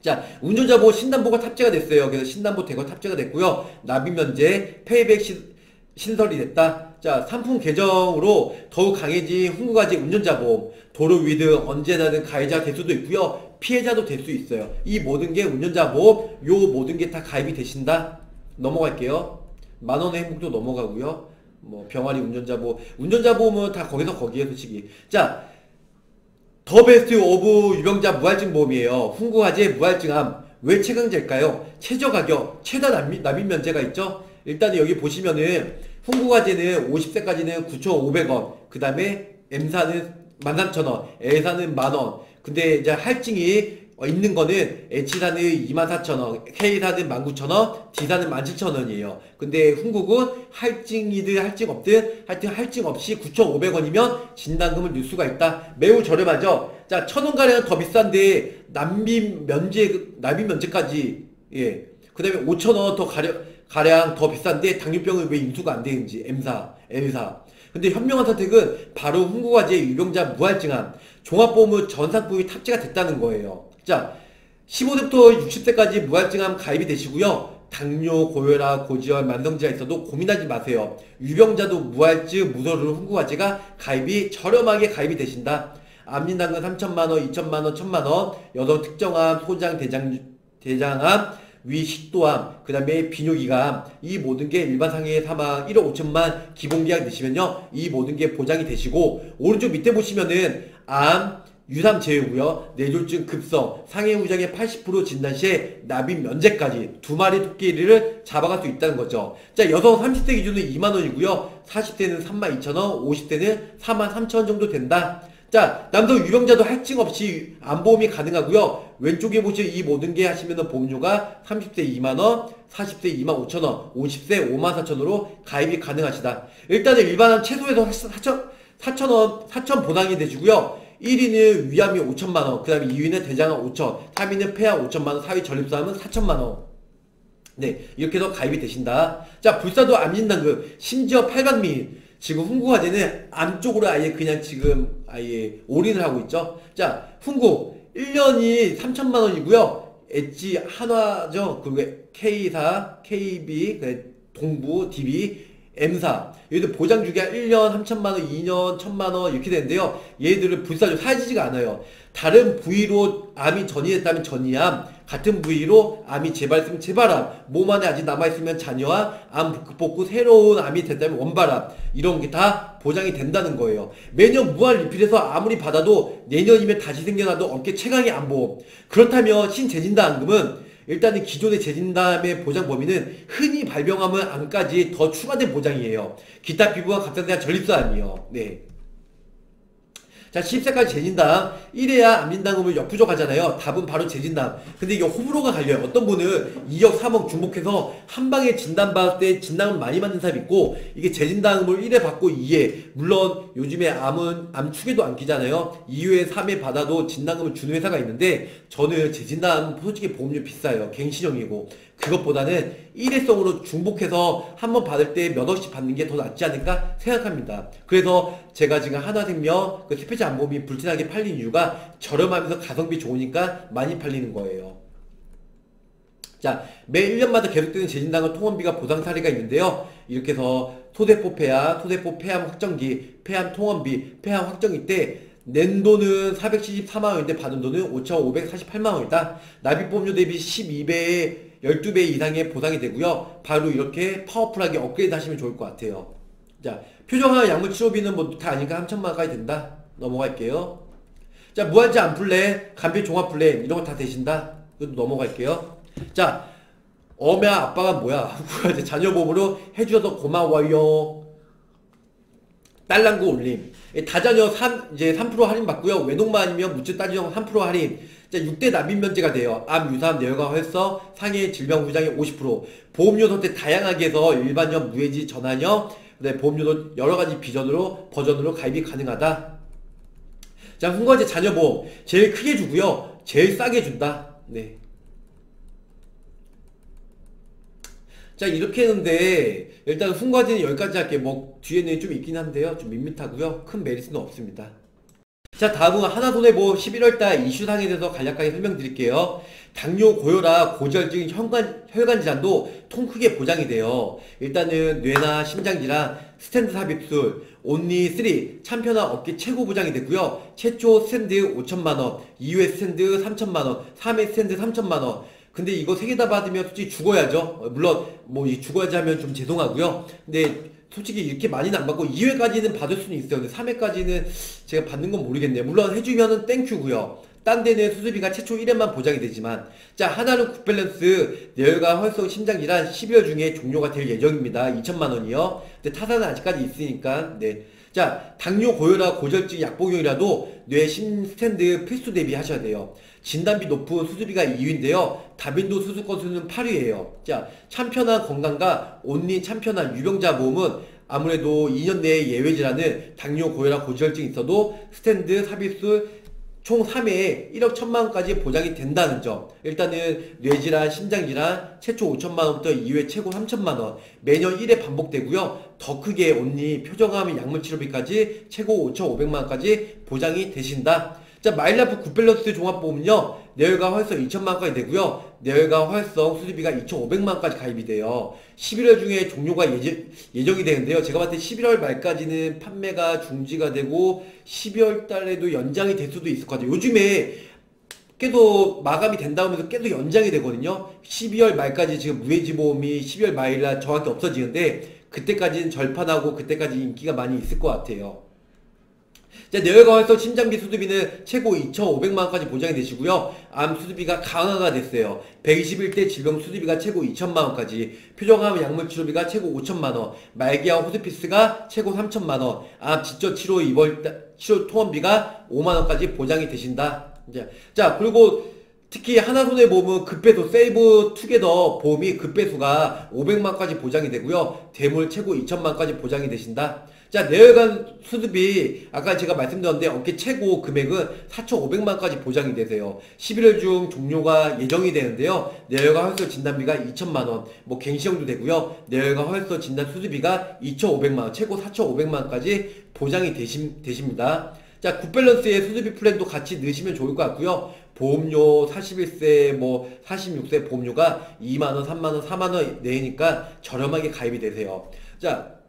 자, 운전자 보험 신담보가 탑재가 됐어요. 그래서 신담보 대거 탑재가 됐고요. 납입 면제, payback 시, 신설이 됐다. 자, 상품 개정으로 더욱 강해진 흥국화재 운전자 보험, 도로 위든 언제나든 가해자 될 수도 있고요. 피해자도 될 수 있어요. 이 모든 게 운전자 보험, 요 모든 게 다 가입이 되신다. 넘어갈게요. 만원의 행복도 넘어가고요. 뭐 병아리 운전자 보험 운전자 보험은 다 거기서 거기예 솔직히. 자 the best of 유병자 무할증 보험이에요. 흥국화재 무할증암. 왜 최강자일까요? 최저 가격 최다 납입, 납입 면제가 있죠? 일단 여기 보시면은 흥국화재는 50세까지는 9,500원. 그 다음에 M사는 13,000원 L사는 만원. 근데 이제 할증이 어, 있는 거는 H사는 24,000원, K사는 19,000원, D사는 17,000원이에요. 근데 흥국은 할증이든 할증 없든 하여튼 할증 없이 9,500원이면 진단금을 넣을 수가 있다. 매우 저렴하죠? 자, 1,000원가량은 더 비싼데 납입 면제, 납입 면제까지, 예. 그 다음에 5,000원 더 가량, 가량 더 비싼데 당뇨병은 왜 인수가 안 되는지, M사, L사. 근데 현명한 선택은 바로 흥국화재 유병자 무할증암, 종합보험의 전상품이 탑재가 됐다는 거예요. 자, 15세부터 60세까지 무할증암 가입이 되시고요. 당뇨, 고혈압, 고지혈, 만성지가 있어도 고민하지 마세요. 유병자도 무할증, 무소를 흥구화제가 가입이 저렴하게 가입이 되신다. 암진단금 3천만원, 2천만원, 1천만원, 여성 특정암, 소장, 대장, 대장암, 위 식도암, 그 다음에 비뇨기감, 이 모든 게 일반 상해 사망 1억 5천만 기본계약 되시면요. 이 모든 게 보장이 되시고, 오른쪽 밑에 보시면은 암, 유삼 제외고요. 뇌졸중 급성, 상해 후장의 80% 진단 시에 납입 면제까지 두 마리 토끼를 잡아갈 수 있다는 거죠. 자, 여성 30대 기준은 2만 원이고요. 40대는 3만 2천 원, 50대는 4만 3천 원 정도 된다. 자, 남성 유병자도 할증 없이 안보험이 가능하고요. 왼쪽에 보시면 이 모든 게 하시면은 보험료가 30대 2만원, 40대 2만 5천원, 50대 5만 4천원으로 가입이 가능하시다. 일단은 일반은 최소에서 4천, 4천원, 4천 보상이 되시고요. 1위는 위암이 5천만원, 그 다음에 2위는 대장암 5천, 3위는 폐암 5천만원, 4위 전립선암은 4천만원. 네, 이렇게 해서 가입이 되신다. 자, 불사도 암진단금, 심지어 800민, 지금 훈구화재는 암 쪽으로 아예 그냥 지금 아예 올인을 하고 있죠. 자, 훈구, 1년이 3천만 원이고요. 엣지 한화죠. 그리고 K사, KB, 그 동부, DB, M사. 얘들 보장 주기가 1년 3천만원 2년 1천만원 이렇게 되는데요. 얘들은 불사조 사지지가 않아요. 다른 부위로 암이 전이됐다면 전이암 같은 부위로 암이 재발했으면 재발암 몸 안에 아직 남아있으면 잔여암 암후 새로운 암이 됐다면 원발암. 이런 게 다 보장이 된다는 거예요. 매년 무한 리필해서 아무리 받아도 내년이면 다시 생겨나도 어깨 최강의 암보험. 그렇다면 신재진단금은 일단은 기존의 재진담의 보장 범위는 흔히 발병하면 암까지 더 추가된 보장이에요. 기타 피부와 갑상대한 전립선암이요. 네. 자, 10세까지 재진담. 이래야 암진단금을 역부족하잖아요. 답은 바로 재진담. 근데 이게 호불호가 갈려요. 어떤 분은 2억, 3억 중복해서 한 방에 진단받을 때 진단을 많이 받는 사람이 있고, 이게 재진담을 1회 받고 2회. 물론 요즘에 암은 암 추계도 안 끼잖아요. 2회, 3회 받아도 진단금을 주는 회사가 있는데, 저는 재진담 솔직히 보험료 비싸요. 갱신형이고. 그것보다는 일회성으로 중복해서 한 번 받을 때 몇 억씩 받는 게 더 낫지 않을까 생각합니다. 그래서 제가 지금 하나생명 그 special 암보험이 불티나게 팔린 이유가 저렴하면서 가성비 좋으니까 많이 팔리는 거예요. 자, 매 1년마다 계속되는 재진단 암 통원비가 보상 사례가 있는데요. 이렇게 해서 소세포 폐암, 소세포 폐암 확정기, 폐암 통원비, 폐암 확정기 때 낸 돈은 474만원인데 받은 돈은 5,548만원이다. 납입보험료 대비 12배, 12배 이상의 보상이 되고요. 바로 이렇게 파워풀하게 업그레이드 하시면 좋을 것 같아요. 자, 표정화 약물 치료비는 뭐 다 아니까 3천만원까지 된다. 넘어갈게요. 자, 무한제 안플랜, 간편 종합 플랜 이런 거 다 되신다. 이것도 넘어갈게요. 자, 엄야 아빠가 뭐야? 자녀 보험으로 해주셔서 고마워요. 딸랑구 올림. 다자녀 3, 이제 3% 할인 받고요. 외동만 아니면 무츠 따지형 3% 할인. 자, 6대 납입 면제가 돼요. 암, 유산, 뇌혈관, 활성, 상해, 질병 부장의 50%. 보험료 선택 다양하게 해서 일반형, 무해지, 전환형, 네, 보험료도 여러 가지 비전으로, 버전으로 가입이 가능하다. 자, hun과제 자녀보험. 제일 크게 주고요. 제일 싸게 준다. 네. 자 이렇게 했는데 일단 훈과지는 여기까지 할게요 뭐 뒤에는 좀 있긴 한데요 좀 밋밋하고요 큰 메리트는 없습니다 자 다음은 하나손해 보험 11월달 이슈상에 대해서 간략하게 설명드릴게요 당뇨 고혈압 고지혈증 혈관, 혈관 질환도 통 크게 보장이 돼요 일단은 뇌나 심장 질환 스텐트 삽입술 온리 3 참편한 업계 최고 보장이 됐고요 최초 스텐트 5천만원 2회 스텐트 3천만원 3회 스텐트 3천만원 근데 이거 세 개 다 받으면 솔직히 죽어야죠. 어, 물론 뭐 죽어야지 하면 좀 죄송하고요. 근데 솔직히 이렇게 많이는 안 받고 2회까지는 받을 수는 있어요. 근데 3회까지는 제가 받는 건 모르겠네요. 물론 해주면은 thank you고요. 딴 데는 수술비가 최초 1회만 보장이 되지만 자 하나는 굿밸런스 뇌혈관 허혈성 심장질환 12월 중에 종료가 될 예정입니다. 2천만 원이요. 근데 타사는 아직까지 있으니까 네. 자 당뇨 고혈압 고지혈증 약 복용이라도 뇌 심 스텐트 필수 대비하셔야 돼요. 진단비 높은 수술비가 2위인데요. 다빈도 수술 건수는 8위예요. 자, 참편한 건강과 온리 참편한 유병자 보험은 아무래도 2년 내에 예외 질환은 당뇨, 고혈압, 고지혈증 있어도 스텐트, 삽입술 총 3회에 1억 1천만 원까지 보장이 된다는 점. 일단은 뇌질환, 심장질환 최초 5천만 원부터 2회 최고 3천만 원. 매년 1회 반복되고요. 더 크게 온리, 표적항암, 약물치료비까지 최고 5,500만 원까지 보장이 되신다. 자, 마이라이프 굿밸런스 종합보험은요, 뇌혈관 허혈성 2천만원까지 되고요 뇌혈관 허혈성 수술비가 2,500만원까지 가입이 돼요. 11월 중에 종료가 예정, 예정이 되는데요. 제가 봤을 때 11월 말까지는 판매가 중지가 되고, 12월 달에도 연장이 될 수도 있을 것 같아요. 요즘에 계속 마감이 된다고 하면서 계속 연장이 되거든요. 12월 말까지 지금 무해지 보험이 12월 말일날 정확히 없어지는데, 그때까지는 절판하고 그때까지 인기가 많이 있을 것 같아요. 자, 뇌혈관에서 심장비 수두비는 최고 2,500만원까지 보장이 되시고요. 암 수두비가 강화가 됐어요. 121대 질병 수두비가 최고 2천만원까지, 표정암 약물 치료비가 최고 5천만원, 말기암 호스피스가 최고 3천만원, 암 지적 치료 입원 치료 통원비가 5만원까지 보장이 되신다. 자, 그리고 특히 하나손해보험은 급배수 세이브 투게더 보험이 급배수가 500만까지 보장이 되고요. 대물 최고 2천만까지 보장이 되신다. 자, 내혈관 수습이 아까 제가 말씀드렸는데 어깨 최고 금액은 4,500만까지 보장이 되세요. 11월 중 종료가 예정이 되는데요. 내혈관 혈설 진단비가 2천만원, 뭐 갱시형도 되고요. 내혈관 혈설 진단 수습비가 2,500만원, 최고 4,500만원까지 보장이 되심, 되십니다. 자, 굿밸런스의 수술비 플랜도 같이 넣으시면 좋을 것 같고요. 보험료 41세, 뭐 46세 보험료가 2만원, 3만원, 4만원 내니까 저렴하게 가입이 되세요. 자,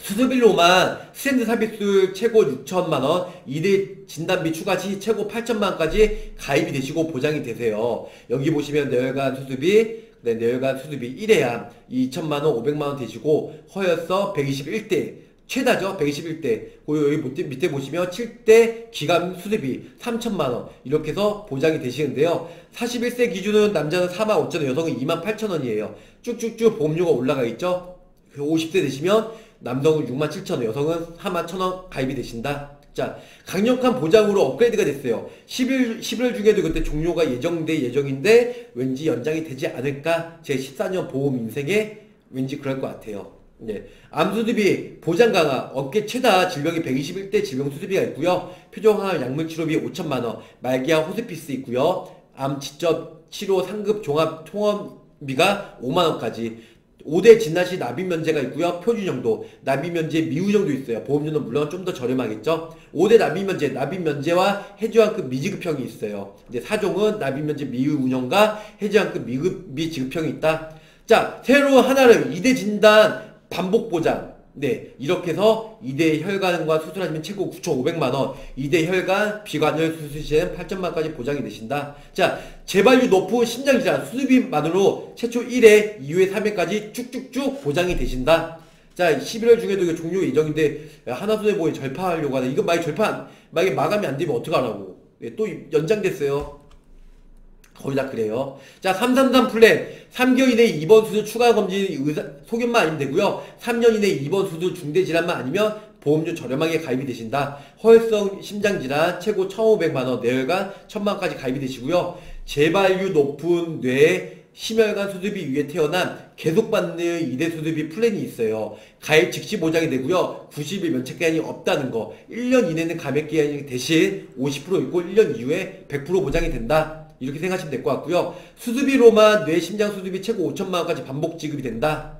수술비로만 스텐트 삽입술 최고 6천만원, 2대 진단비 추가 시 최고 8천만원까지 가입이 되시고 보장이 되세요. 여기 보시면 뇌혈관 수술비, 네, 뇌혈관 수술비 1회암 2천만원, 500만원 되시고 허여서 121대 최다죠? 121대. 여기 밑에, 보시면 7대 기관 수술비 3천만원. 이렇게 해서 보장이 되시는데요. 41세 기준은 남자는 4만 5천원 여성은 2만 8천원이에요. 쭉쭉쭉 보험료가 올라가 있죠? 50세 되시면 남성은 6만 7천원, 여성은 4만 1천원 가입이 되신다. 자, 강력한 보장으로 업그레이드가 됐어요. 11, 11월 중에도 그때 종료가 예정돼 예정인데 왠지 연장이 되지 않을까? 제 14년 보험 인생에 왠지 그럴 것 같아요. 네. 암수습이 보장 강화, 업계 최다 질병이 121대 질병 수습비가 있고요. 표정항 약물 치료비 5천만 원, 말기암 호스피스 있고요. 암 지적 치료 상급 종합 통원 비가 5만 원까지 5대 진단시 납입 면제가 있고요. 표준형도 납입 면제 미우 정도 있어요. 보험료는 물론 좀 더 저렴하겠죠. 5대 납입 면제, 납입 면제와 해지환급 미지급형이 있어요. 이제 4종은 납입 면제 미운영과 해지환급 미급 미지급형이 있다. 자, 새로 하나를 2대 진단 반복 보장. 네, 이렇게 해서 2대 혈관과 수술하시면 최고 9,500만원, 2대 혈관, 비관절 수술 시엔 8천만까지 보장이 되신다. 자, 재발률 높은 심장질환 수술비만으로 최초 1회, 2회, 3회까지 쭉쭉쭉 보장이 되신다. 자, 11월 중에도 이거 종료 예정인데, 하나손해보험이 절파하려고 하네. 이거 만약 절파, 만약에 마감이 안 되면 어떡하라고. 네, 또 연장됐어요. 거의 다 그래요. 자, 333 플랜. 3개월 이내에 2번 수술 추가 검진 의사, 소견만 아니면 되고요. 3년 이내에 2번 수술 중대 질환만 아니면 보험료 저렴하게 가입이 되신다. 허혈성 심장질환 최고 1,500만원, 뇌혈관 1,000만원까지 가입이 되시고요. 재발률 높은 뇌 심혈관 수술비 위에 태어난 계속 받는 2대 수술비 플랜이 있어요. 가입 즉시 보장이 되고요. 90일 면책 기한이 없다는 거. 1년 이내는 감액 기한이 대신 50% 있고 1년 이후에 100% 보장이 된다. 이렇게 생각하시면 될 것 같고요. 수술비로만 뇌 심장 수술비 최고 5천만 원까지 반복 지급이 된다.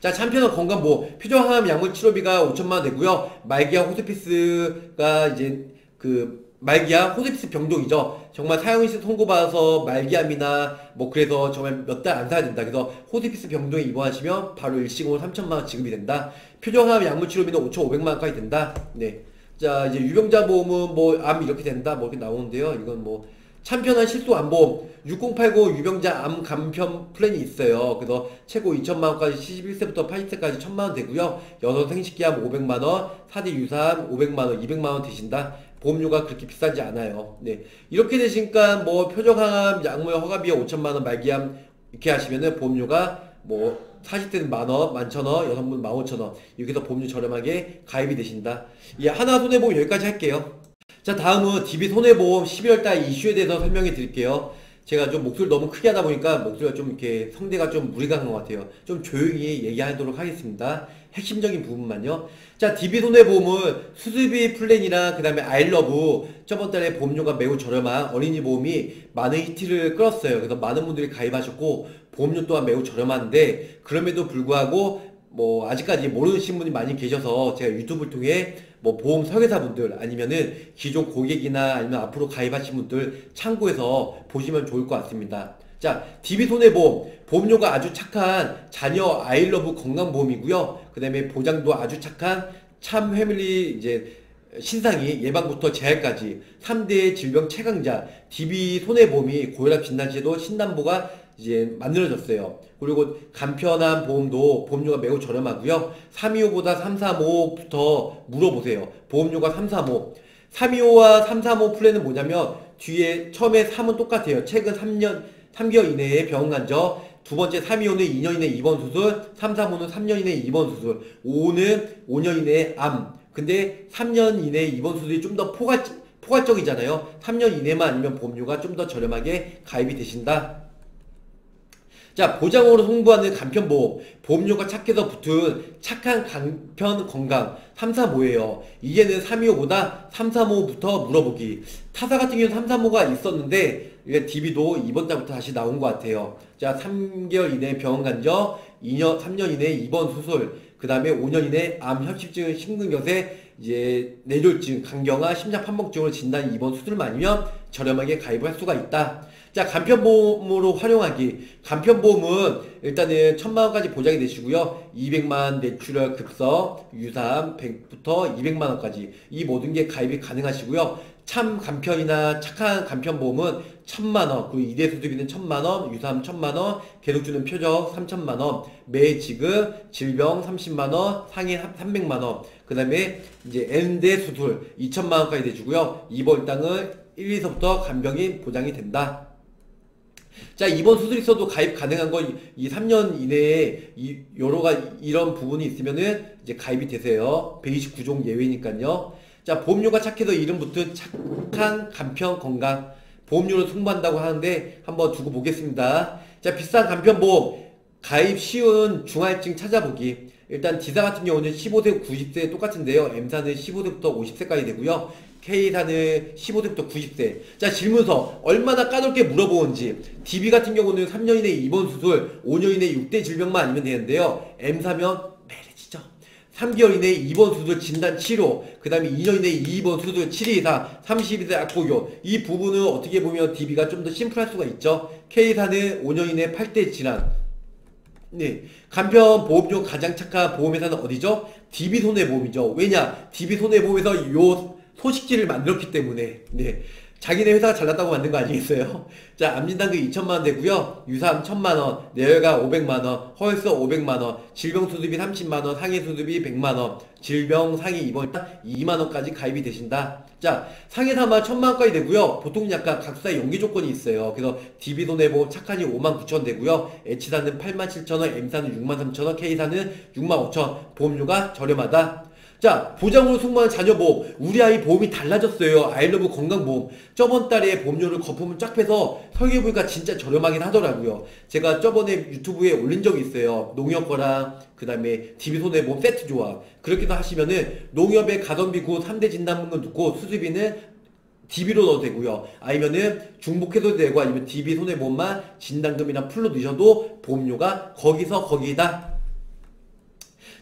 자, 참편은 건강 뭐 표정암 약물 치료비가 5천만 원 되고요. 말기암 호스피스가 이제 그 말기암 호스피스 병동이죠. 정말 사용일시 통고받아서 말기암이나 뭐 그래서 정말 몇 달 안 사야 된다. 그래서 호스피스 병동에 입원하시면 바로 일시금으로 3천만 원 지급이 된다. 표적항암 약물 치료비는 5,500만 원까지 된다. 네. 자, 이제 유병자 보험은 뭐 암 이렇게 된다. 뭐 이렇게 나오는데요. 이건 뭐 참편한 실속 암보험 6089 유병자 암 간편 플랜이 있어요. 그래서 최고 2천만 원까지 71세부터 80세까지 1천만 원 되고요. 여성 생식기암 500만 원, 4대 유사암 500만 원, 200만 원 되신다. 보험료가 그렇게 비싸지 않아요. 네. 이렇게 되시니까 뭐 표정항암 약물 허가비에 5천만 원, 말기암 이렇게 하시면은 보험료가 뭐 40대는 만원, 만천원, 여성분 만오천원 이렇게 해서 보험료 저렴하게 가입이 되신다. 예, 하나 손해보험 여기까지 할게요. 자 다음은 DB 손해보험 12월달 이슈에 대해서 설명해 드릴게요. 제가 좀 목소리를 너무 크게 하다 보니까 목소리가 좀 이렇게 성대가 좀 무리가 간 것 같아요. 좀 조용히 얘기하도록 하겠습니다. 핵심적인 부분만요. 자, DB 손해보험은 수술비 플랜이랑 그 다음에 아이러브 저번 달에 보험료가 매우 저렴한 어린이 보험이 많은 히트를 끌었어요. 그래서 많은 분들이 가입하셨고 보험료 또한 매우 저렴한데 그럼에도 불구하고 뭐 아직까지 모르시는 분이 많이 계셔서 제가 유튜브를 통해 뭐 보험 설계사분들 아니면은 기존 고객이나 아니면 앞으로 가입하신 분들 참고해서 보시면 좋을 것 같습니다. 자, DB 손해보험 보험료가 아주 착한 자녀 아이러브 건강보험이고요. 그 다음에 보장도 아주 착한 참 패밀리 이제 신상이 예방부터 재활까지 3대 질병 최강자 DB 손해보험이 고혈압 진단시에도 신담보가 이제 만들어졌어요. 그리고 간편한 보험도 보험료가 매우 저렴하고요. 325보다 335부터 물어보세요. 보험료가 335. 325와 335 플랜은 뭐냐면 뒤에 처음에 3은 똑같아요. 최근 3년 3개월 이내에 병원 간저 두 번째 325는 2년 이내 입원 수술, 335는 3년 이내 입원 수술, 5는 5년 이내 암. 근데 3년 이내 입원 수술이 좀 더 포괄 포괄적이잖아요. 3년 이내만 아니면 보험료가 좀 더 저렴하게 가입이 되신다. 자, 보장으로 홍보하는 간편보험, 보험료가 착해서 붙은 착한 간편 건강, 335예요. 이게는 325보다 335부터 물어보기. 타사 같은 경우는 335가 있었는데, 이게 DB도 이번 달부터 다시 나온 것 같아요. 자, 3개월 이내 병원 간저, 2년, 3년 이내 입원 수술, 그 다음에 5년 이내 암 협심증, 심근경색, 이제 뇌졸중, 간경화, 심장 판막증으로 진단 입원 수술만 아니면 저렴하게 가입을 할 수가 있다. 자, 간편보험으로 활용하기. 간편보험은 일단은 천만원까지 보장이 되시고요. 200만 뇌출혈 급서, 유산 100부터 200만원까지. 이 모든 게 가입이 가능하시고요. 참 간편이나 착한 간편보험은 천만원, 그리고 이대 수술비는 천만원, 유산 천만원, 계속 주는 표적 삼천만원, 매 지급, 질병 30만원, 상해 300만원, 그 다음에 이제 N대 수술 2천만원까지 되주고요. 입원땅은 1, 2서부터 간병이 보장이 된다. 자, 이번 수술 있어도 가입 가능한 건 이 3년 이내에 이, 여러 가 이런 부분이 있으면은 이제 가입이 되세요. 129종 예외니까요. 자, 보험료가 착해서 이름 붙은 착한 간편 건강 보험료를 승부한다고 하는데 한번 두고 보겠습니다. 자, 비싼 간편보험 가입 쉬운 중할증 찾아보기. 일단 디사 같은 경우는 15세, 90세 똑같은데요. M사는 15세부터 50세까지 되고요. K사는 15세부터 90세. 자, 질문서. 얼마나 까놓게 물어보는지. DB 같은 경우는 3년 이내 입원 수술, 5년 이내 6대 질병만 아니면 되는데요. M사면 메르지죠. 3개월 이내 입원 수술 진단 치료, 그 다음에 2년 이내 입원 수술 7일 이상, 32세 악보교. 이 부분은 어떻게 보면 DB가 좀 더 심플할 수가 있죠. K사는 5년 이내 8대 질환. 네. 간편 보험 중 가장 착한 보험회사는 어디죠? DB 손해보험이죠. 왜냐? DB 손해보험에서 요 소식지를 만들었기 때문에. 네. 자기네 회사가 잘났다고 만든 거 아니겠어요? 자, 암진단금 2천만원 되고요. 유사암 1천만원, 뇌혈관 500만원, 허혈서 500만원, 질병수습이 30만원, 상해수습이 100만원, 질병 상해 입원 2만원까지 가입이 되신다. 자, 상해사만 1천만원까지 되고요. 보통 약간 각사 연기 조건이 있어요. 그래서 DB손해보험 착한이 5만 9천 되고요. H사는 8만 7천원, M사는 6만 3천원, K사는 6만 5천. 보험료가 저렴하다. 자, 보장으로 승부하는 자녀 보험. 우리 아이 보험이 달라졌어요. 아이러브 건강보험. 저번 달에 보험료를 거품을 쫙 빼서 설계보니까 진짜 저렴하긴 하더라고요. 제가 저번에 유튜브에 올린 적이 있어요. 농협 거랑 그 다음에 DB손해보험 세트 조합. 그렇게 해서 하시면은 농협의 가성비 구 3대 진단금을 넣고 수수비는 DB로 넣어도 되고요. 아니면은 중복해도 되고 아니면 DB 손해보험만 진단금이나 풀로 넣으셔도 보험료가 거기서 거기다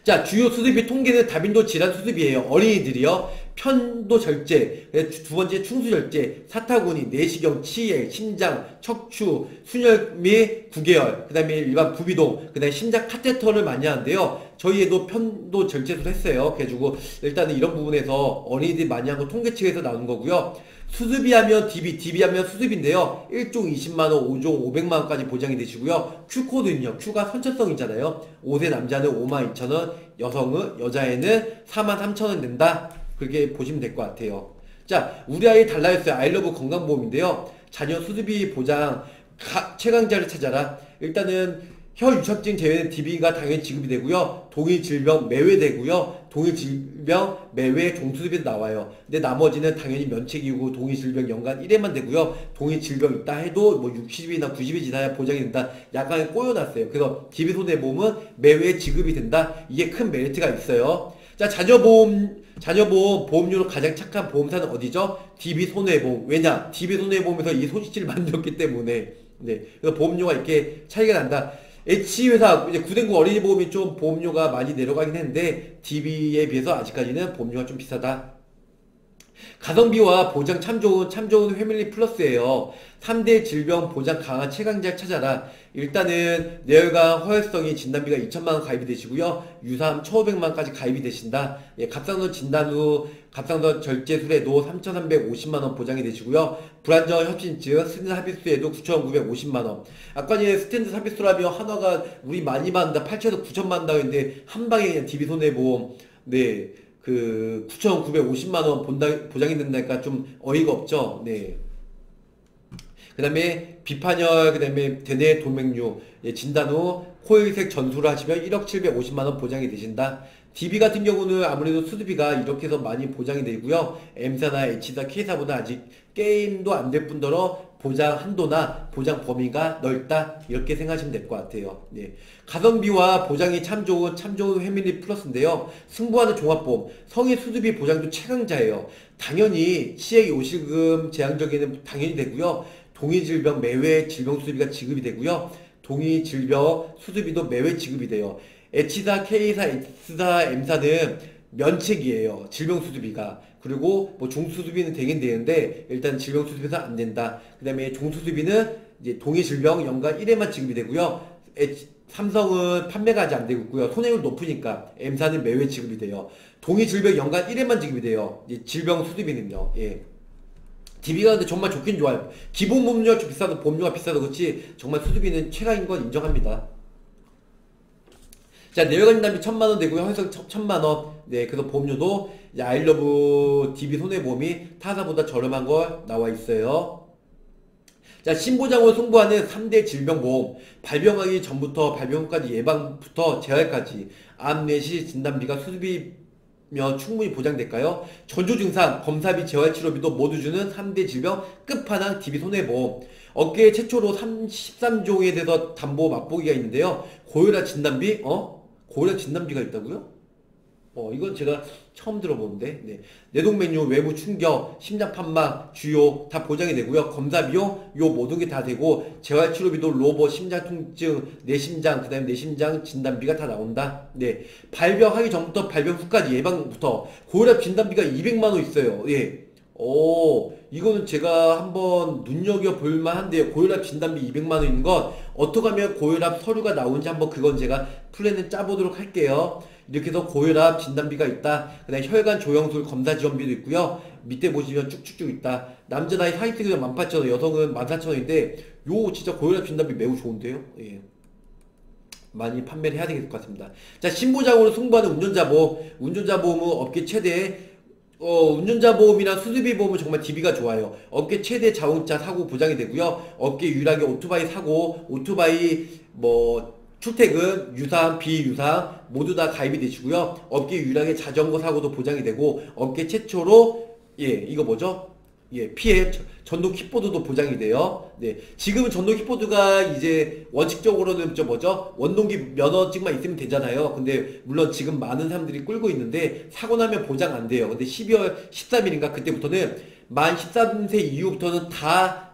자, 주요 수습비 통계는 다빈도 질환 수습이에요. 어린이들이요. 편도 절제, 두 번째 충수 절제, 사타구니, 내시경, 치액, 심장, 척추, 순혈 및 구개열, 그 다음에 일반 부비동, 그 다음에 심장 카테터를 많이 하는데요. 저희에도 편도 절제를 했어요. 그래가지고 일단은 이런 부분에서 어린이들이 많이 한 거 통계치에서 나오는 거고요. 수습이 하면 DB, DB 하면 수습인데요. 1종 20만원, 5종 500만원까지 보장이 되시고요. Q코드는요. Q가 선천성이잖아요. 5세 남자는 5만 2천원, 여성은, 여자애는 4만 3천원 된다. 그렇게 보시면 될 것 같아요. 자, 우리 아이 달라졌어요. 아이러브 건강보험인데요. 자녀 수습이 보장, 가, 최강자를 찾아라. 일단은 혀유착증 제외는 DB가 당연히 지급이 되고요. 동일 질병 매외되고요. 동일 질병 매외 종수습이 나와요. 근데 나머지는 당연히 면책이고 동일 질병 연간 1회만 되고요. 동일 질병 있다 해도 뭐 60일이나 90일 지나야 보장이 된다. 약간 꼬여놨어요. 그래서 DB 손해보험은 매외 지급이 된다. 이게 큰 메리트가 있어요. 자, 자녀보험, 자녀보험, 보험료로 가장 착한 보험사는 어디죠? DB 손해보험. 왜냐? DB 손해보험에서 이 소식지를 만들었기 때문에. 네. 그래서 보험료가 이렇게 차이가 난다. H회사, 이제 구den구 어린이 보험이 좀 보험료가 많이 내려가긴 했는데, DB에 비해서 아직까지는 보험료가 좀 비싸다. 가성비와 보장 참 좋은, 참 좋은 패밀리 플러스예요. 3대 질병 보장 강한 최강자를 찾아라. 일단은 뇌혈관 허혈성이 진단비가 2천만 원 가입이 되시고요. 유사암 1,500만 원까지 가입이 되신다. 예, 갑상선 진단 후 갑상선 절제술에도 3,350만 원 보장이 되시고요. 불안정 협심증 스텐트 삽입술에도 9,950만 원. 아까 전에 스텐트 삽입술하면 하나가 우리 많이 받는다. 8천에서 9천만 원다 했는데 한 방에 그냥 DB 손해보험 네. 그 9,950만 원 본다, 보장이 된다니까 좀 어이가 없죠. 네. 그 다음에 비파열, 그 다음에 대뇌 동맥류, 예, 진단 후 코일 색전술을 하시면 1억 750만 원 보장이 되신다. DB 같은 경우는 아무래도 수술비가 이렇게 해서 많이 보장이 되고요. M사나 H사, K사보다 아직 게임도 안 될 뿐더러 보장 한도나 보장 범위가 넓다 이렇게 생각하시면 될 것 같아요. 네. 가성비와 보장이 참 좋은 참 좋은 패밀리 플러스인데요. 승부하는 종합보험 성인 수두비 보장도 최강자예요. 당연히 시액 요실금 제한적에는 당연히 되고요. 동의질병 매회 질병 수두비가 지급이 되고요. 동의질병 수두비도 매회 지급이 돼요. H사, K사, X사, M사는 면책이에요. 질병 수두비가. 그리고 뭐 종수수비는 되긴 되는데 일단 질병 수수비는 안 된다. 그 다음에 종수수비는 이제 동의 질병 연간 1회만 지급이 되고요. 삼성은 판매가 아직 안 되고 있고요. 손해율 높으니까 M사는 매회 지급이 돼요. 동의 질병 연간 1회만 지급이 돼요. 이제 질병 수수비는요. 예. DB가 근데 정말 좋긴 좋아요. 기본 보험료가 좀 비싸도 보험료가 비싸도 그렇지 정말 수수비는 최강인 건 인정합니다. 자, 내외관 진단비 천만원 되고요. 회사 천만원. 네, 그래서 보험료도 아일러브 DB 손해보험이 타사보다 저렴한 걸 나와 있어요. 자, 신보장을 송부하는 3대 질병보험. 발병하기 전부터 발병까지 예방부터 재활까지 암 내시 진단비가 수수비며 충분히 보장될까요? 전조 증상, 검사비, 재활치료비도 모두 주는 3대 질병 끝판왕 DB 손해보험. 어깨 최초로 33종에 대해서 담보 맛보기가 있는데요. 고혈압 진단비, 어? 고혈압 진단비가 있다고요? 어, 이건 제가 처음 들어보는데, 네. 내동 메뉴, 외부 충격, 심장 판막, 주요 다 보장이 되고요. 검사 비용, 요 모든 게 다 되고, 재활 치료비도 로보, 심장 통증, 내심장, 그 다음에 내심장 진단비가 다 나온다. 네. 발병하기 전부터 발병 후까지 예방부터 고혈압 진단비가 200만원 있어요. 예. 오, 이거는 제가 한번 눈여겨볼 만 한데요. 고혈압 진단비 200만원인 건 어떻게 하면 고혈압 서류가 나오는지 한번 그건 제가 플랜을 짜보도록 할게요. 이렇게 해서 고혈압 진단비가 있다. 그 다음에 혈관 조영술 검사 지원비도 있고요. 밑에 보시면 쭉쭉쭉 있다. 남자 나이 40세가 18,000원, 여성은 14,000원인데 요 진짜 고혈압 진단비 매우 좋은데요. 예. 많이 판매를 해야 되겠을 것 같습니다. 자, 신보장으로 승부하는 운전자 보험. 운전자 보험은 업계 최대 어, 운전자 보험이나 수술비 보험은 정말 DB가 좋아요. 업계 최대 자동차 사고 보장이 되고요. 업계 유일하게 오토바이 사고, 오토바이 뭐 출퇴근, 유상, 비유상 모두 다 가입이 되시고요. 업계 유일하게 자전거 사고도 보장이 되고 업계 최초로 예 이거 뭐죠? 예 피해 전동 킥보드도 보장이 돼요. 네 지금은 전동 킥보드가 이제 원칙적으로는 저 뭐죠? 원동기 면허증만 있으면 되잖아요. 근데 물론 지금 많은 사람들이 끌고 있는데 사고 나면 보장 안 돼요. 근데 12월 13일인가 그때부터는 만 13세 이후부터는 다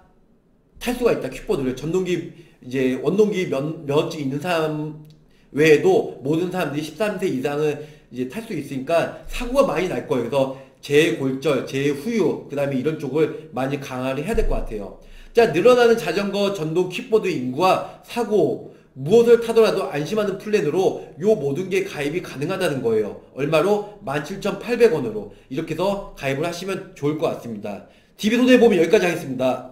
탈 수가 있다. 킥보드를 전동기 이제 원동기 면, 면허증 있는 사람 외에도 모든 사람들이 13세 이상은 이제 탈 수 있으니까 사고가 많이 날 거예요. 그래서 재골절, 재후유, 그 다음에 이런 쪽을 많이 강화를 해야 될 것 같아요. 자, 늘어나는 자전거, 전동 킥보드 인구와 사고, 무엇을 타더라도 안심하는 플랜으로 요 모든 게 가입이 가능하다는 거예요. 얼마로? 17,800원으로. 이렇게 해서 가입을 하시면 좋을 것 같습니다. DB 손해보험 여기까지 하겠습니다.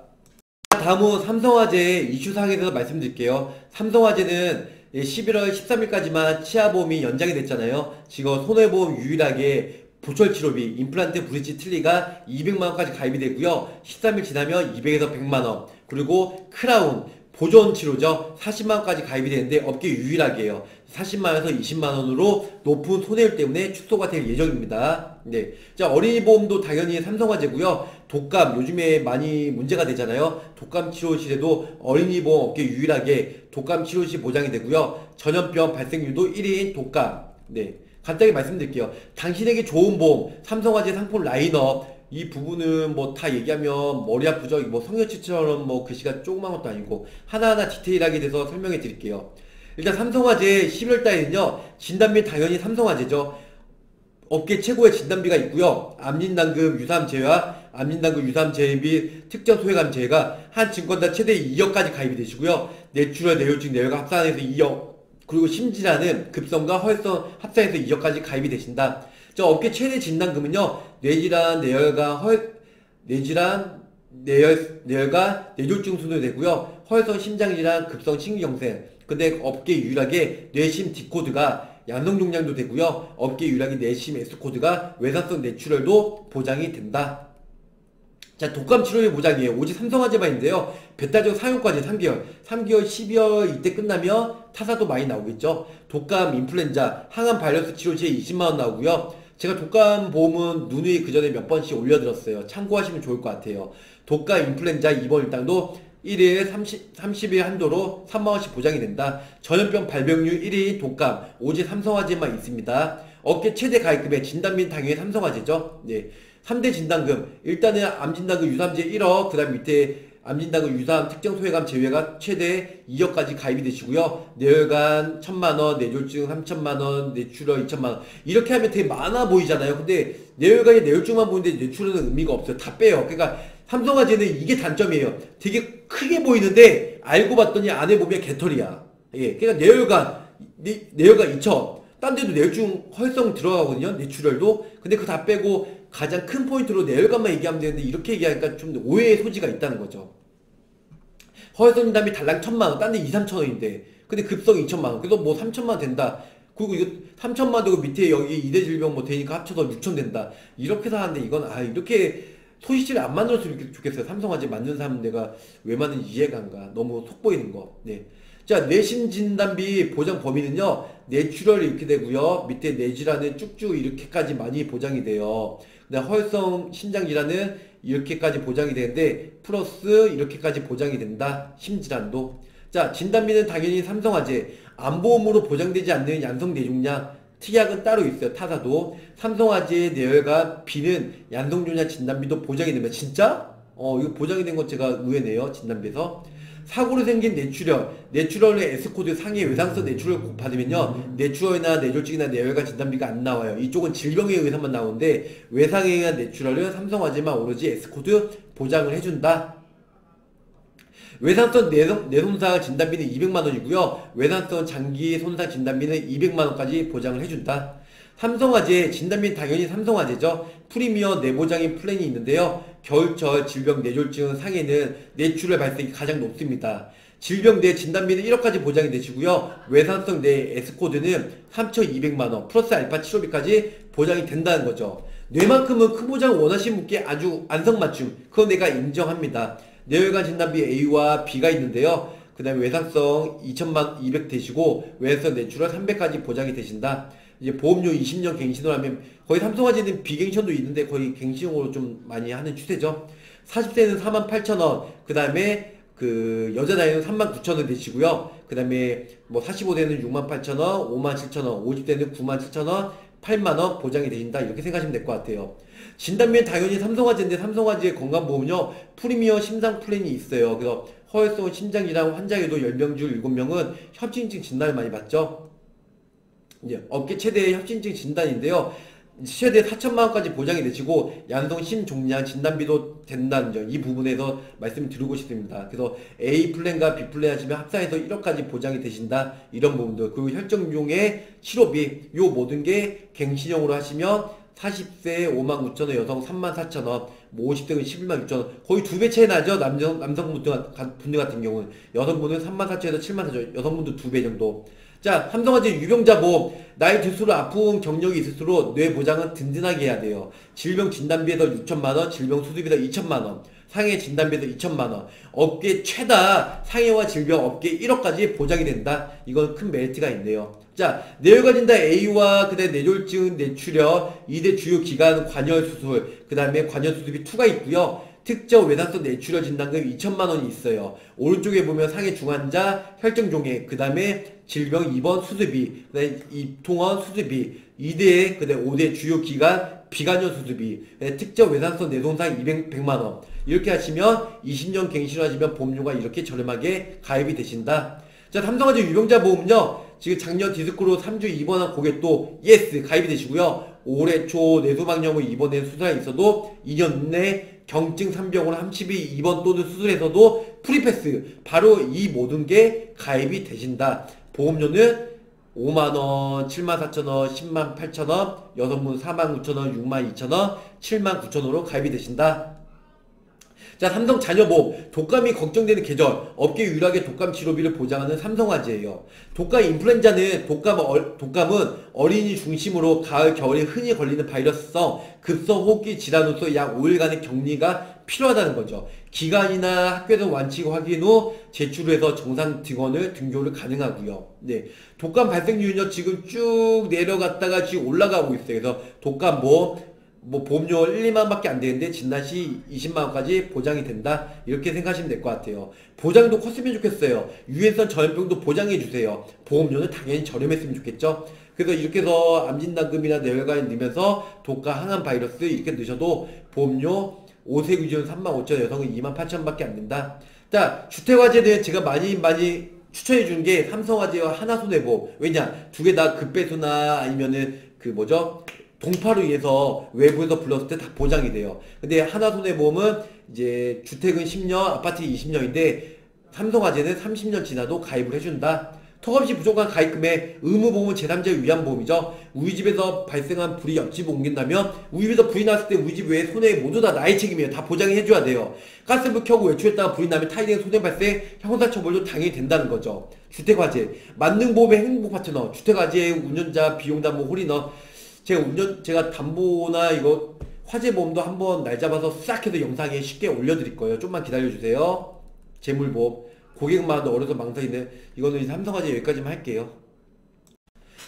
다음은 삼성화재 이슈사항에 대해서 말씀드릴게요. 삼성화재는 11월 13일까지만 치아보험이 연장이 됐잖아요. 지금 손해보험 유일하게 보철치료비, 임플란트 브릿지 틀리가 200만원까지 가입이 되고요. 13일 지나면 200에서 100만원. 그리고 크라운, 보존 치료죠. 40만원까지 가입이 되는데 업계 유일하게요. 40만원에서 20만원으로 높은 손해율 때문에 축소가 될 예정입니다. 네. 자, 어린이 보험도 당연히 삼성화재고요. 독감, 요즘에 많이 문제가 되잖아요. 독감 치료실에도 어린이 보험 업계 유일하게 독감 치료실 보장이 되고요. 전염병 발생률도 1인 독감. 네. 간단히 말씀드릴게요. 당신에게 좋은 보험, 삼성화재 상품 라인업, 이 부분은 뭐 다 얘기하면 머리 아프죠? 뭐 성형치처럼 뭐 글씨가 조그만 것도 아니고 하나하나 디테일하게 돼서 설명해 드릴게요. 일단 삼성화재 11월 달에는요, 진단비 당연히 삼성화재죠. 업계 최고의 진단비가 있고요. 암진단금 유사암 제외와 암진단금 유사암 제외 및 특정 소액암 제외가 한 증권사 최대 2억까지 가입이 되시고요. 뇌출혈 뇌졸중 뇌혈관 합산해서 2억 그리고 심지라는 급성과 허혈성 합산해서 2억까지 가입이 되신다. 저 업계 최대 진단금은요. 뇌질환, 내열과 헐 뇌질환, 내열, 뇌열과 뇌졸중 순으로 되고요. 허혈성 심장질환, 급성 심경생. 근데 업계 유일하게 뇌심 디코드가 양성 종량도 되고요. 업계 유일하게 뇌심 S코드가 외상성 내추럴도 보장이 된다. 자, 독감 치료비 보장이에요. 오직 삼성화재만인데요. 배타적 사용까지 3개월, 3개월, 12월 이때 끝나면 타사도 많이 나오겠죠. 독감, 인플루엔자, 항암 바이러스 치료 시에 20만원 나오고요. 제가 독감 보험은 누누이 그 전에 몇 번씩 올려드렸어요. 참고하시면 좋을 것 같아요. 독감, 인플루엔자 입원 일당도 1일 30, 30일 한도로 3만원씩 보장이 된다. 전염병 발병률 1위 독감, 오직 삼성화재만 있습니다. 업계 최대 가입금액 진단비는 당연히 삼성화재죠. 네. 3대 진단금. 일단은 암진단금 유삼제 1억, 그 다음 밑에 암진단금 유삼 특정 소외감 제외가 최대 2억까지 가입이 되시고요. 뇌혈관 1000만원, 뇌졸중 3000만원, 뇌출혈 2천만원. 이렇게 하면 되게 많아 보이잖아요. 근데 뇌혈관이 뇌졸중만 보이는데 뇌출혈은 의미가 없어요. 다 빼요. 그러니까 삼성화재는 이게 단점이에요. 되게 크게 보이는데 알고 봤더니 안에 보면 개털이야. 예. 그러니까 뇌혈관, 뇌, 뇌혈관 2천. 딴 데도 뇌혈중 활성 들어가거든요. 뇌출혈도. 근데 그거 다 빼고 가장 큰 포인트로 뇌혈관만 얘기하면 되는데 이렇게 얘기하니까 좀 오해의 소지가 있다는 거죠. 허혈성 진단비 달랑 천만원, 딴 데 2, 3천원인데. 근데 급성 2천만원. 그래서 뭐 3천만원 된다. 그리고 이거 3천만 되고 밑에 여기 이대 질병 뭐 되니까 합쳐서 6천 된다. 이렇게 사는데 이건 아 이렇게 소시지를 안 만들었으면 좋겠어요. 삼성화재 만든 사람 내가 왜 만든지 이해가 안 가. 너무 속 보이는 거. 네. 자, 뇌심 진단비 보장 범위는요, 뇌출혈 이렇게 되고요, 밑에 뇌질환은 쭉쭉 이렇게까지 많이 보장이 돼요. 근데 허혈성 심장질환은 이렇게까지 보장이 되는데, 플러스 이렇게까지 보장이 된다. 심질환도. 자, 진단비는 당연히 삼성화재, 암보험으로 보장되지 않는 양성 뇌종양, 특약은 따로 있어요. 타사도. 삼성화재의 내열과 비는 양성조냐 진단비도 보장이 됩니다. 진짜? 어, 이거 보장이 된것 제가 의외네요. 진단비에서. 사고로 생긴 뇌출혈, 뇌출혈의 S코드 상해 외상성 뇌출혈 받으면요, 뇌출혈이나 뇌졸중이나 뇌혈관 진단비가 안 나와요. 이쪽은 질병에 의해서만 나오는데, 외상에 의한 뇌출혈은 삼성화재만 오로지 S코드 보장을 해준다. 외상성 뇌손, 뇌손상 진단비는 200만원이고요. 외상성 장기 손상 진단비는 200만원까지 보장을 해준다. 삼성화재 진단비는 당연히 삼성화재죠. 프리미어 뇌보장인 플랜이 있는데요. 겨울철 질병 뇌졸중 상해는 뇌출혈 발생이 가장 높습니다. 질병 내 진단비는 1억까지 보장이 되시고요. 외상성 내 S코드는 3,200만원 플러스 알파 치료비까지 보장이 된다는 거죠. 뇌만큼은 큰 보장 원하시는 분께 아주 안성맞춤 그거 내가 인정합니다. 뇌혈관 진단비 A와 B가 있는데요. 그 다음에 외상성 2천만 200 되시고 외상성 내출혈 300까지 보장이 되신다. 이제 보험료 20년 갱신을 하면 거의 삼성화재는 비갱신도 있는데 거의 갱신용으로 좀 많이 하는 추세죠. 40세는 48,000원, 그 다음에 그 여자 나이는 39,000원 되시고요. 그 다음에 뭐 45세는 68,000원, 57,000원, 50세는 97,000원, 8만 원 보장이 되신다. 이렇게 생각하시면 될 것 같아요. 진단비는 당연히 삼성화재인데 삼성화재 건강보험료 프리미어 심상 플랜이 있어요. 그래서 허혈성 심장질환 환자에도 10명 중 7명은 협진증 진단을 많이 받죠. 이제 업계 최대의 협진증 진단인데요. 최대 4천만 원까지 보장이 되시고 양성 심종양 진단비도 된다는 점 이 부분에서 말씀을 드리고 싶습니다. 그래서 A 플랜과 B 플랜 하시면 합산해서 1억까지 보장이 되신다 이런 부분들 그리고 혈정용의 치료비 요 모든 게 갱신형으로 하시면 40세 5만 9천원 여성 3만 4천원 뭐 50대는 11만 6천원 거의 두 배 차이 나죠 남성, 남성분들 분들 같은 경우는 여성분은 3만 4천에서 7만 4천 여성분도 두 배 정도 자, 삼성화재 유병자 보험. 나이 들수록 아픈 경력이 있을수록 뇌 보장은 든든하게 해야 돼요. 질병 진단비에서 6천만원, 질병 수술비에서 2천만원, 상해 진단비에서 2천만원, 업계 최다 상해와 질병 업계 1억까지 보장이 된다. 이건 큰 메리트가 있네요. 자, 진단 A와 그다음 뇌졸중, 뇌출혈, 2대 주요 기관 관열 수술, 그 다음에 관열 수술비 2가 있고요. 특정 외상성 뇌출혈 진단금 2천만 원이 있어요. 오른쪽에 보면 상해 중환자 혈증 종액, 그 다음에 질병 입원 수술비, 그다음에 입통원 수술비, 2대 그다음에 5대 주요 기관 비관련 수술비, 특정 외상성 뇌손상 200, 100만 원. 이렇게 하시면 20년 갱신하시면 보험료가 이렇게 저렴하게 가입이 되신다. 자, 삼성화재 유병자 보험은요. 지금 작년 디스크로 3주 입원한 고객 도 yes 가입이 되시고요. 올해 초 뇌수막염을 입원해 수술에 있어도 2년 내 경증 3병으로 32 2번 또는 수술에서도 free pass 바로 이 모든 게 가입이 되신다. 보험료는 5만원, 7만 4천원, 10만 8천원, 여성분 4만 9천원, 6만 2천원, 7만 9천원으로 가입이 되신다. 자, 삼성 자녀보험, 독감이 걱정되는 계절, 업계 유일하게 독감 치료비를 보장하는 삼성화재예요. 독감 인플루엔자는 독감, 어, 독감은 어린이 중심으로 가을, 겨울에 흔히 걸리는 바이러스성 급성 호흡기 질환으로서 약 5일간의 격리가 필요하다는 거죠. 기간이나 학교에서 완치 확인 후 제출해서 정상 등원을 등교를 가능하고요. 네, 독감 발생률은요 지금 쭉 내려갔다가 지금 올라가고 있어요. 그래서 독감 보험 뭐 보험료 1, 2만원밖에 안 되는데 진단시 20만원까지 보장이 된다? 이렇게 생각하시면 될 것 같아요. 보장도 컸으면 좋겠어요. 유해성 전염병도 보장해주세요. 보험료는 당연히 저렴했으면 좋겠죠? 그래서 이렇게 해서 암진단금이나 뇌혈관에 넣으면서 독가 항암 바이러스 이렇게 넣으셔도 보험료 5세 기준 3만 5천 여성은 2만 8천 밖에 안 된다. 자 주택화재는 제가 많이 많이 추천해 주는 게 삼성화재와 하나손해보험. 왜냐? 두 개 다 급배수나 아니면은 그 뭐죠 동파로 인해서 외부에서 불렀을 때 다 보장이 돼요. 근데 하나손해보험은 이제 주택은 10년, 아파트 20년인데 삼성화재는 30년 지나도 가입을 해준다. 턱없이 부족한 가입금의 의무보험은 제3자 위안보험이죠. 우리 집에서 발생한 불이 옆집에 옮긴다면 우리 집에서 불이 났을 때 우리 집 외에 손해 모두 다 나의 책임이에요. 다 보장해 해줘야 돼요. 가스불 켜고 외출했다가 불이 나면 타인의 손해 발생 형사처벌도 당연히 된다는 거죠. 주택화재, 만능보험의 행복 파트너, 주택화재 운전자 비용담보 홀인원 제가 운전 제가 담보나 이거 화재 보험도 한번 날 잡아서 싹 해서 영상에 쉽게 올려드릴 거예요. 좀만 기다려주세요. 재물보험 고객마다 어려워서 망설이는 이거는 삼성화재 여기까지만 할게요.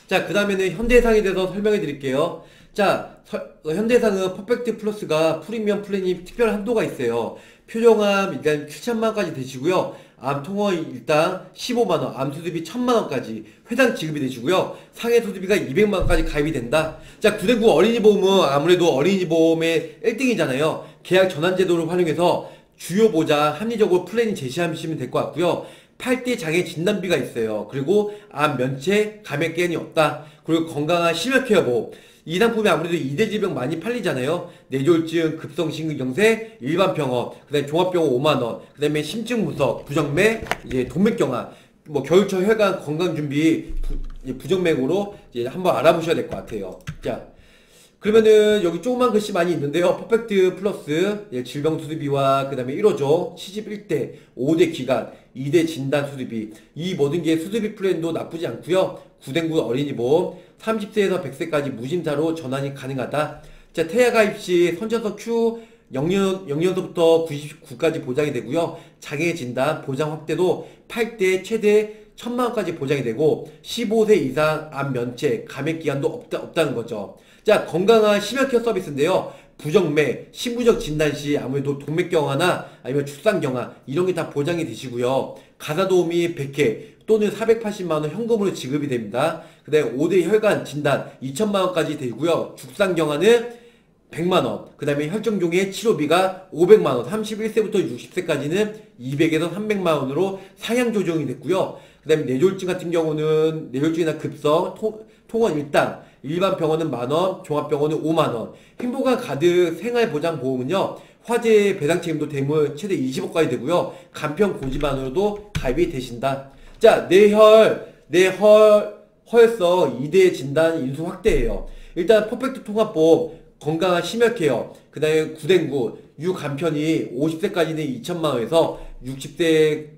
자, 그 다음에는 현대해상에 대해서 설명해 드릴게요. 자, 서, 현대해상은 퍼펙트 플러스가 프리미엄 플랜이 특별 한도가 있어요. 표적암 일단 7천만원까지 되시고요. 암 통원 일당 15만원, 암 수술비 1000만원까지 회당 지급이 되시고요. 상해 수술비가 200만원까지 가입이 된다. 자, 구대구 어린이 보험은 아무래도 어린이 보험의 1등이잖아요. 계약 전환 제도를 활용해서 주요 보장 합리적으로 플랜이 제시하시면 될 것 같고요. 8대 장애 진단비가 있어요. 그리고 암 면체 감액기한이 없다. 그리고 건강한 심혈케어 보험. 이 상품이 아무래도 2대 질병 많이 팔리잖아요. 뇌졸중, 급성심근경색, 일반 병원, 그 다음에 종합병원 5만 원, 그 다음에 심증 무석, 부정맥, 이제 동맥경화, 뭐 겨울철 혈관 건강 준비 부, 이제 부정맥으로 이제 한번 알아보셔야 될 것 같아요. 자. 그러면은 여기 조그만 글씨 많이 있는데요. 퍼펙트 플러스 예, 질병 수술비와 그 다음에 1호조 시집 1대 5대 기간 2대 진단 수술비 이 모든 게 수술비 플랜도 나쁘지 않고요. 구댕구 어린이보험 30세에서 100세까지 무심사로 전환이 가능하다. 자 태아 가입 시 선천성 Q 0년, 0년도부터 99까지 보장이 되고요. 장애 진단 보장 확대도 8대 최대 1000만 원까지 보장이 되고 15세 이상 암 면책 감액 기한도 없다, 없다는 거죠. 자, 건강한 심혈케어 서비스인데요. 부정맥, 신부적 진단 시 아무래도 동맥경화나 아니면 출산경화 이런 게 다 보장이 되시고요. 가사 도우미 100회 또는 480만원 현금으로 지급이 됩니다. 그 다음에 5대 혈관 진단 2천만원까지 되고요. 죽상경화는 100만원, 그 다음에 혈정종의 치료비가 500만원, 31세부터 60세까지는 200에서 300만원으로 상향 조정이 됐고요. 그 다음에 뇌졸중 같은 경우는 뇌졸중이나 급성, 통, 통원 일당, 일반 병원은 만원, 종합병원은 5만원, 행복한 가드 생활보장보험은요, 화재 배상 책임도 대물 최대 20억까지 되고요. 간편 고지만으로도 가입이 되신다. 자, 뇌혈, 뇌혈, 허혈성 2대 진단 인수 확대예요. 일단 퍼펙트 통합보험, 건강한 심혈케어, 그 다음에 구댕구, 유간편이 50세까지는 2천만원에서 60세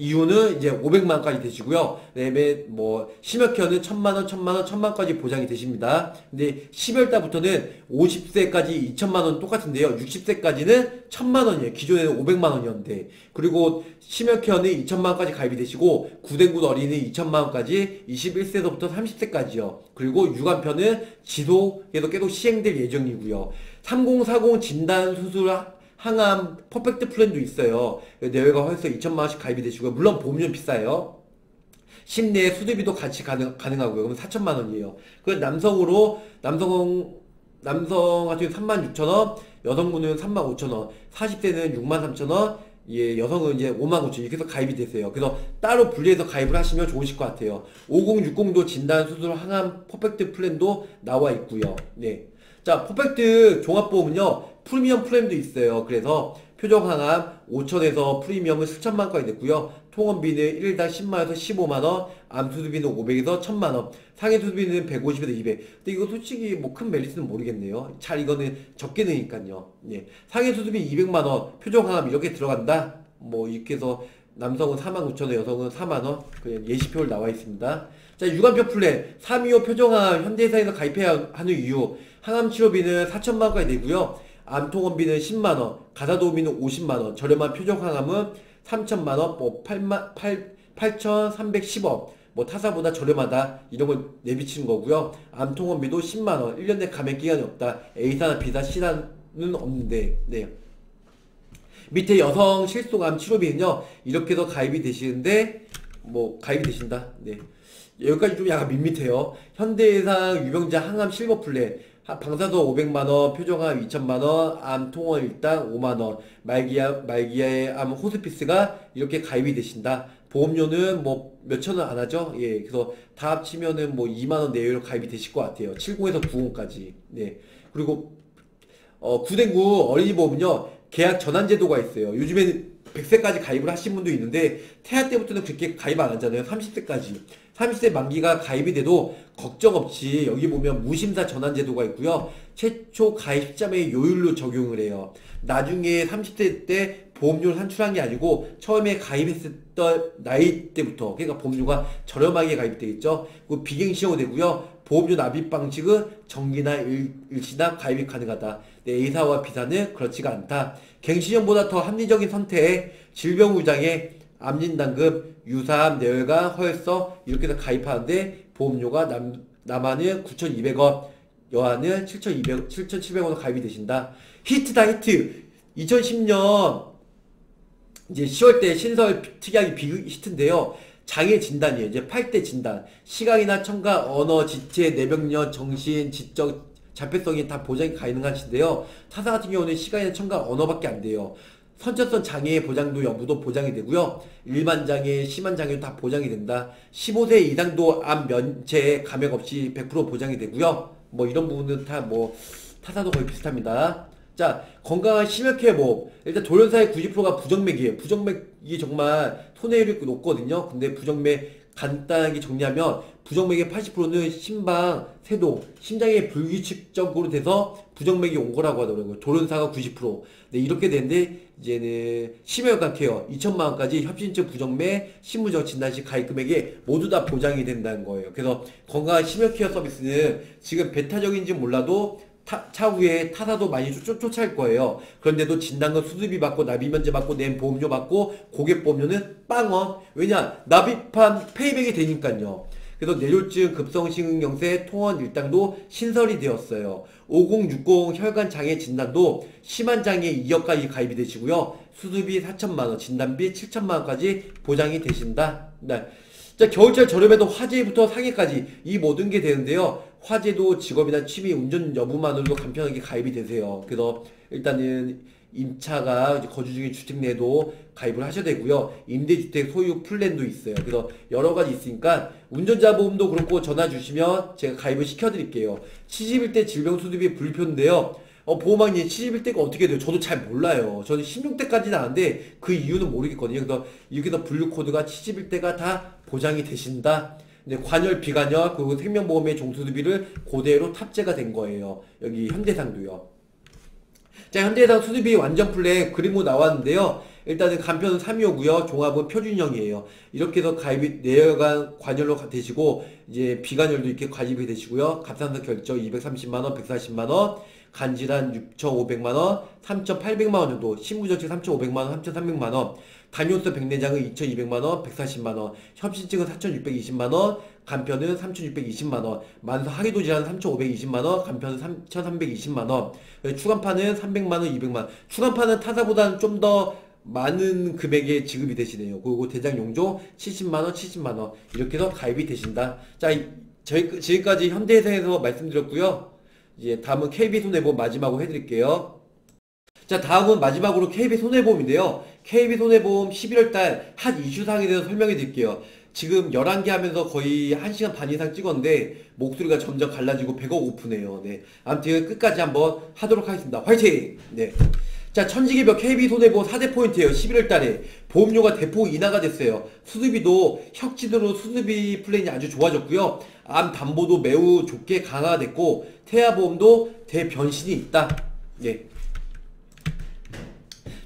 이유는 이제 500만원까지 되시고요. 그다음에 뭐 심혈케어는 1000만원, 1000만원, 1000만원까지 보장이 되십니다. 근데 10월달부터는 50세까지 2천만원 똑같은데요. 60세까지는 1000만원이에요. 기존에는 500만원이었는데. 그리고 심혈케어는 2천만원까지 가입이 되시고 구댕구 어린이 2천만원까지 21세부터 30세까지요. 그리고 유관편은 지속해서 계속 시행될 예정이고요. 3040 진단 수술 항암 퍼펙트 플랜도 있어요. 내외가 허에서 2천만 원씩 가입이 되시고요. 물론 보험료는 비싸요. 심내 수대비도 같이 가능, 가능하고요. 그럼 4천만 원이에요. 그 남성으로 남성 남성 같은 경우 3만 6천 원, 여성분은 3만 5천 원, 40대는 6만 3천 원, 예, 여성은 이제 5만 5천 이렇게 해서 가입이 되세요. 그래서 따로 분리해서 가입을 하시면 좋으실 것 같아요. 5060도 진단 수술 항암 퍼펙트 플랜도 나와 있고요. 네. 자, 퍼펙트 종합보험은요. 프리미엄 플랜도 있어요. 그래서 표적 항암 5천에서 프리미엄은 7천만원까지 됐고요. 통원비는 1일당 10만원에서 15만원, 암수술비는 500에서 1000만원, 상해수술비는 150에서 200. 근데 이거 솔직히 뭐 큰 메리트는 모르겠네요. 잘 이거는 적게 넣으니까요. 예. 상해수술비 200만원, 표적 항암 이렇게 들어간다? 뭐 이렇게 해서 남성은 4만 9천원, 여성은 4만원. 그냥 예시표를 나와 있습니다. 자, 유관표 플랜. 325 표적암 현대사에서 가입해야 하는 이유. 항암 치료비는 4천만원까지 되고요. 암통원비는 10만원, 가사도우미는 50만원, 저렴한 표적항암은 3천만원, 뭐 8만, 8, 8,310원, 뭐 타사보다 저렴하다, 이런 걸 내비치는 거고요. 암통원비도 10만원, 1년 내 감액 기간이 없다. A사나 B사, C사는 없는데, 네. 밑에 여성 실속암 치료비는요, 이렇게 더 가입이 되시는데, 뭐, 가입이 되신다. 네. 여기까지 좀 약간 밋밋해요. 현대해상 유병자 항암 실버 플랜, 방사도 500만원, 표적암 2천만원, 암 통원 일당 5만원, 말기암, 말기암 암 호스피스가 이렇게 가입이 되신다. 보험료는 뭐 몇천원 안 하죠? 예, 그래서 다 합치면은 뭐 2만원 내외로 가입이 되실 것 같아요. 70에서 90까지. 네. 그리고, 어, 구댕구 어린이 보험은요, 계약 전환 제도가 있어요. 요즘에는 100세까지 가입을 하신 분도 있는데, 태아 때부터는 그렇게 가입 안 하잖아요. 30세까지. 30세 만기가 가입이 돼도 걱정 없이 여기 보면 무심사 전환 제도가 있고요. 최초 가입 시점에 요율로 적용을 해요. 나중에 30세 때 보험료를 산출한 게 아니고 처음에 가입했었던 나이 때부터 그러니까 보험료가 저렴하게 가입되겠죠. 그 비갱 시효 되고요. 보험료 납입 방식은 정기나 일, 일시나 가입이 가능하다. 네, A사와 B사는 그렇지가 않다. 갱신형보다 더 합리적인 선택, 질병보장에 암진단금, 유사암, 뇌혈관, 허혈성 이렇게 해서 가입하는데 보험료가 남, 남아는 9,200원, 여아는 7,200, 7,700원 가입이 되신다. 히트다 히트. 2010년 이제 10월 때 신설 특이하게 big hit인데요. 장애 진단이에요. 이제 8대 진단. 시각이나 청각, 언어, 지체, 뇌병변, 정신, 지적, 자폐성이 다 보장이 가능하신데요. 타사 같은 경우는 시각이나 청각, 언어밖에 안 돼요. 선천성 장애 보장도 여부도 보장이 되고요. 일반 장애, 심한 장애 다 보장이 된다. 15세 이상도 암 면체 감액 없이 100% 보장이 되고요. 뭐 이런 부분은 다 뭐 타사도 거의 비슷합니다. 자, 건강한 심혈케어 보험. 일단 돌연사의 90%가 부정맥이에요. 부정맥이 정말 손해율이 높거든요. 근데 부정맥 간단하게 정리하면 부정맥의 80%는 심방, 세동, 심장의 불규칙적으로 돼서 부정맥이 온 거라고 하더라고요. 돌연사가 90%. 네, 이렇게 되는데 이제는 심혈관 케어 2천만 원까지 협심증 부정맥, 심부전 진단 시 가입 금액이 모두 다 보장이 된다는 거예요. 그래서 건강한 심혈 케어 서비스는 지금 배타적인지 몰라도 타, 차후에 타사도 많이 쫓, 쫓아할 거예요. 그런데도 진단금 수술비 받고 납입 면제 받고 낸 보험료 받고 고객 보험료는 빵원. 왜냐 납입한 payback이 되니까요. 그래서 뇌졸중 급성심근경색 통원 일당도 신설이 되었어요. 5060 혈관 장애 진단도 심한 장애 2억까지 가입이 되시고요. 수술비 4천만원, 진단비 7천만원까지 보장이 되신다. 네. 자, 겨울철 저렴해도 화재부터 상해까지 이 모든 게 되는데요. 화재도 직업이나 취미, 운전 여부만으로도 간편하게 가입이 되세요. 그래서 일단은 임차가 거주 중인 주택 내도 가입을 하셔야 되고요. 임대주택 소유 플랜도 있어요. 그래서 여러 가지 있으니까 운전자 보험도 그렇고 전화 주시면 제가 가입을 시켜드릴게요. 71대 질병수습이 불표인데요. 어, 보험왕님 71대가 어떻게 돼요? 저도 잘 몰라요. 저는 16대까지는 아는데 그 이유는 모르겠거든요. 그래서 여기서 분류 코드가 71대가 다 보장이 되신다. 네, 관열, 비관열, 그리고 생명보험의 종수수비를 그대로 탑재가 된 거예요. 여기 현대상도요. 자, 현대해상 수습이 완전 플랜 그림으로 나왔는데요. 일단은 간편은 3위고요. 종합은 표준형이에요. 이렇게 해서 가입이 내열관 관열로 되시고 이제 비관열도 이렇게 가입이 되시고요. 갑상선 결정 230만원, 140만원, 간질환 6,500만원, 3,800만원 정도, 신부정책 3,500만원, 3,300만원, 단뇨스 백내장은 2,200만원, 140만원, 협신증은 4,620만원, 간편은 3,620만원, 만성 하기도 질환은 3,520만원, 간편은 3,320만원, 추간판은 300만원, 200만원. 추간판은 타사보다는 좀 더 많은 금액의 지급이 되시네요. 그리고 대장 용조 70만원, 70만원. 이렇게 해서 가입이 되신다. 자, 저희, 지금까지 현대해상에서 말씀드렸고요. 이제 다음은 KB손해보험 마지막으로 해드릴게요. 자, 다음은 마지막으로 KB손해보험인데요. KB손해보험 11월달 핫 이슈상에 대해서 설명해 드릴게요. 지금 11개 하면서 거의 1시간 반 이상 찍었는데 목소리가 점점 갈라지고 배가 고프네요. 네. 아무튼 끝까지 한번 하도록 하겠습니다. 화이팅! 네. 자, 천지개벽 KB손해보험 4대 포인트예요. 11월 달에. 보험료가 대폭 인하가 됐어요. 수수비도 혁진으로 수수비 플랜이 아주 좋아졌고요. 암 담보도 매우 좋게 강화됐고 태아보험도 대변신이 있다. 예.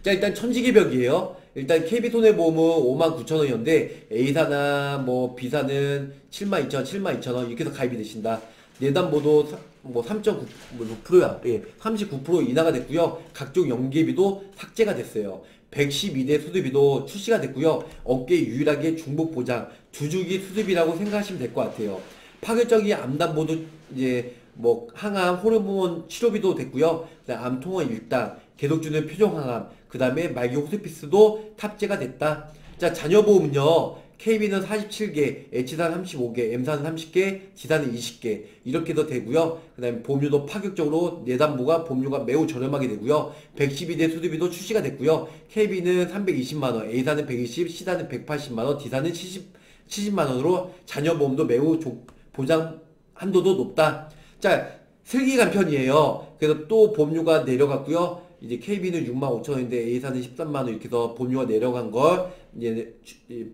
자, 일단 천지개벽이에요. 일단 KB손해보험은 59,000원이었는데 A사나 뭐 B사는 72,000원, 72,000원 이렇게 해서 가입이 되신다. 내담보도 뭐 3.9%야. 예. 39% 인하가 됐고요. 각종 연계비도 삭제가 됐어요. 112대 수수비도 출시가 됐고요. 업계 유일하게 중복 보장 두 주기 수수비라고 생각하시면 될 것 같아요. 파격적인 암담보도 이제 뭐 항암, 호르몬 치료비도 됐고요. 암통원 일당, 계속 주는 표정 항암, 그 다음에 말기 호스피스도 탑재가 됐다. 자, 자녀보험은요. KB는 47개, H산 35개, M산 30개, G산은 20개 이렇게 도 되고요. 그 다음에 보험료도 파격적으로 내담보가 보험료가 매우 저렴하게 되고요. 112대 수수비도 출시가 됐고요. KB는 320만원, A산은 120, C산은 180만원, D산은 70, 70만원으로 자녀보험도 매우 조, 보장 한도도 높다. 자, 슬기 간 편이에요. 그래서 또 보험료가 내려갔고요. 이제 KB는 6만 5천 원인데 A사는 13만 원 이렇게 해서 보험료가 내려간 걸 이제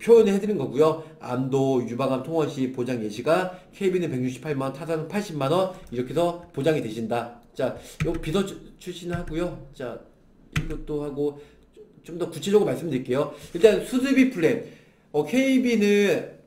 표현을 해드린 거고요. 암도 유방암 통원 시 보장 예시가 KB는 168만 원, 타사는 80만 원 이렇게 해서 보장이 되신다. 자, 요 비서 출신 하고요. 자, 이것도 하고 좀 더 구체적으로 말씀드릴게요. 일단 수술비 플랜. 어, KB는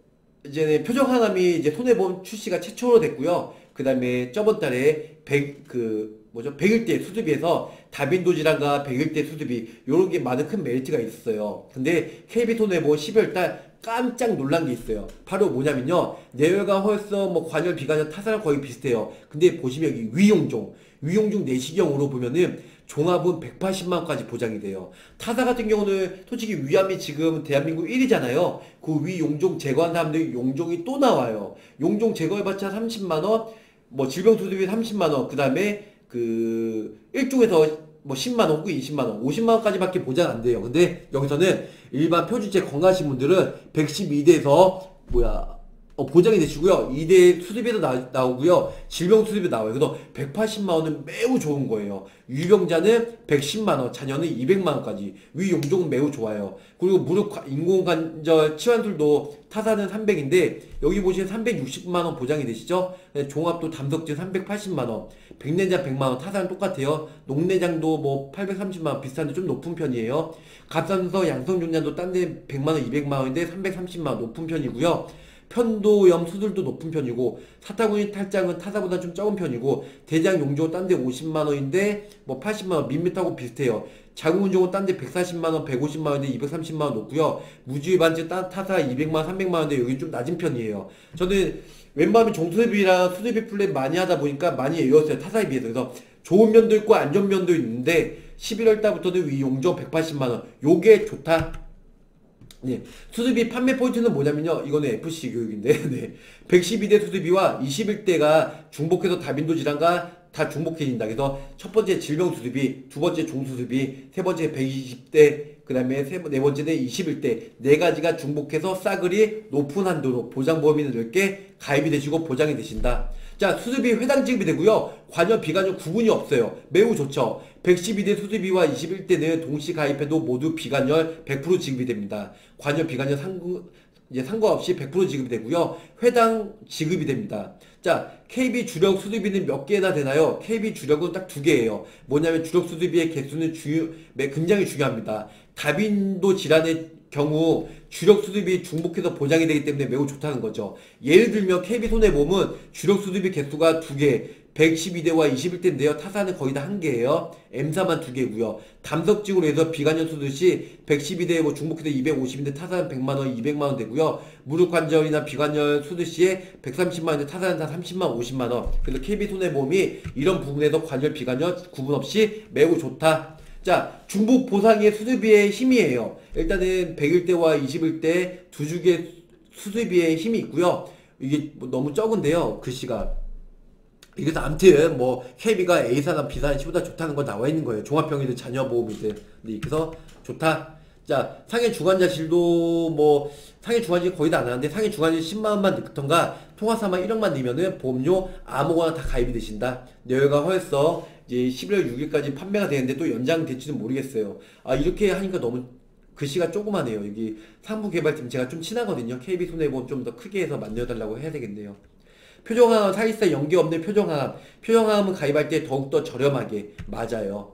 이제 표적 항암이 이제 손해보험 출시가 최초로 됐고요. 그 다음에 저번 달에 100, 그, 뭐죠? 100일대 수술비에서 다빈도 질환과 100일대 수술비, 요런 게 많은 큰 메리트가 있었어요. 근데 KB손해보험 12월달 깜짝 놀란 게 있어요. 바로 뭐냐면요. 뇌혈관, 헐서, 뭐 관혈, 비관혈, 타사랑 거의 비슷해요. 근데 보시면 여기 위용종, 위용종 내시경으로 보면은 종합은 180만원까지 보장이 돼요. 타사 같은 경우는 솔직히 위암이 지금 대한민국 1위잖아요. 그 위용종 제거한 사람들이 용종이 또 나와요. 용종 제거해봤자 30만원, 뭐 질병 수습이 30만원, 그 다음에 그 일종에서 뭐 10만원 혹은 20만 원, 50만 원까지밖에 보장 안 돼요. 근데 여기서는 일반 표준체 건강하신 분들은 112대에서 뭐야 어, 보장이 되시고요. 2대 수습에도 나, 나오고요. 질병 수습에 나와요. 그래서 180만 원은 매우 좋은 거예요. 유병자는 110만 원, 자녀는 200만 원까지. 위 용종은 매우 좋아요. 그리고 무릎 관- 인공관절 치환술도 타사는 300인데 여기 보시면 360만 원 보장이 되시죠? 네, 종합도 담석증 380만 원, 백내장 100만 원, 타사는 똑같아요. 녹내장도 뭐 830만 원 비슷한데 좀 높은 편이에요. 갑상선 양성종양도 딴 데 100만 원, 200만 원인데 330만 원 높은 편이고요. 편도염 수술도 높은 편이고 사타구니 탈장은 타사보다 좀 적은 편이고 대장 용종 딴데 50만 원인데 뭐 80만 원 밋밋하고 비슷해요. 자궁근종은 딴데 140만 원, 150만 원인데 230만 원 높고요. 무지외반증 따- 타사 200만 원, 300만 원인데 여기 좀 낮은 편이에요. 저는 웬만하면 종수술비랑 수술비 플랜 많이 하다 보니까 많이 외웠어요. 타사에 비해서. 그래서 좋은 면도 있고 안 좋은 면도 있는데 11월 달부터는 위 용종 180만 원. 요게 좋다. 네. 수술비 판매 포인트는 뭐냐면요. 이거는 FC 교육인데, 네. 112대 수술비와 21대가 중복해서 다빈도 질환과 다 중복해진다. 그래서 첫 번째 질병 수술비, 두 번째 종수술비, 세 번째 120대, 그 다음에 네 번째는 21대. 네 가지가 중복해서 싸그리 높은 한도로 보장보험이 넓게 가입이 되시고 보장이 되신다. 자, 수습이 회당 지급이 되고요. 관여, 비관여 구분이 없어요. 매우 좋죠. 112대 수습이와 21대는 동시 가입해도 모두 비관열 100% 지급이 됩니다. 관여, 비관여 상구, 이제 상관없이 100% 지급이 되고요. 회당 지급이 됩니다. 자, KB 주력 수습비는 몇 개나 되나요? KB 주력은 딱 두 개예요. 뭐냐면 주력 수습비의 개수는 주, 매- 굉장히 중요합니다. 다빈도 질환의 경우 주력 수습이 중복해서 보장이 되기 때문에 매우 좋다는 거죠. 예를 들면 KB 손해보험은 주력 수습비 개수가 두 개, 112대와 21대인데요. 타사는 거의 다 한 개예요. M사만 두 개고요. 담석증으로 해서 비관련 수듯이 112대 뭐 중복해서 250인데 타사는 100만 원, 200만 원 되고요. 무릎 관절이나 비관절 수듯이에 130만 원인데 타사는 다 30만, 50만 원. 그래서 KB 손해보험이 이런 부분에서 관절, 비관절 구분 없이 매우 좋다. 자, 중복 보상의 수수비의 힘이에요. 일단은 101대와 21대 두 주의 수수비의 힘이 있고요. 이게 뭐 너무 적은데요. 글씨가. 그래서 암튼 뭐 KB가 A사나 B사나 C보다 좋다는 거 나와 있는 거예요. 종합병이든 자녀보험이든. 네, 그래서 좋다. 자, 상해 주간자실도 뭐 상해 주간자실 거의 다 안 하는데 상해 주간자실 10만 원만 넣던가 통화사만 1억만 넣으면은 보험료 아무거나 다 가입이 되신다. 뇌혈관 헐서 이제 11월 6일까지 판매가 되는데 또 연장될지는 모르겠어요. 아 이렇게 하니까 너무 글씨가 조그마네요. 여기 상부개발팀 제가 좀 친하거든요. KB 손해보험 좀 더 크게 해서 만들어달라고 해야 되겠네요. 표정항암 사실상 연계 없는 표정항암 표정항암은 가입할 때 더욱더 저렴하게. 맞아요.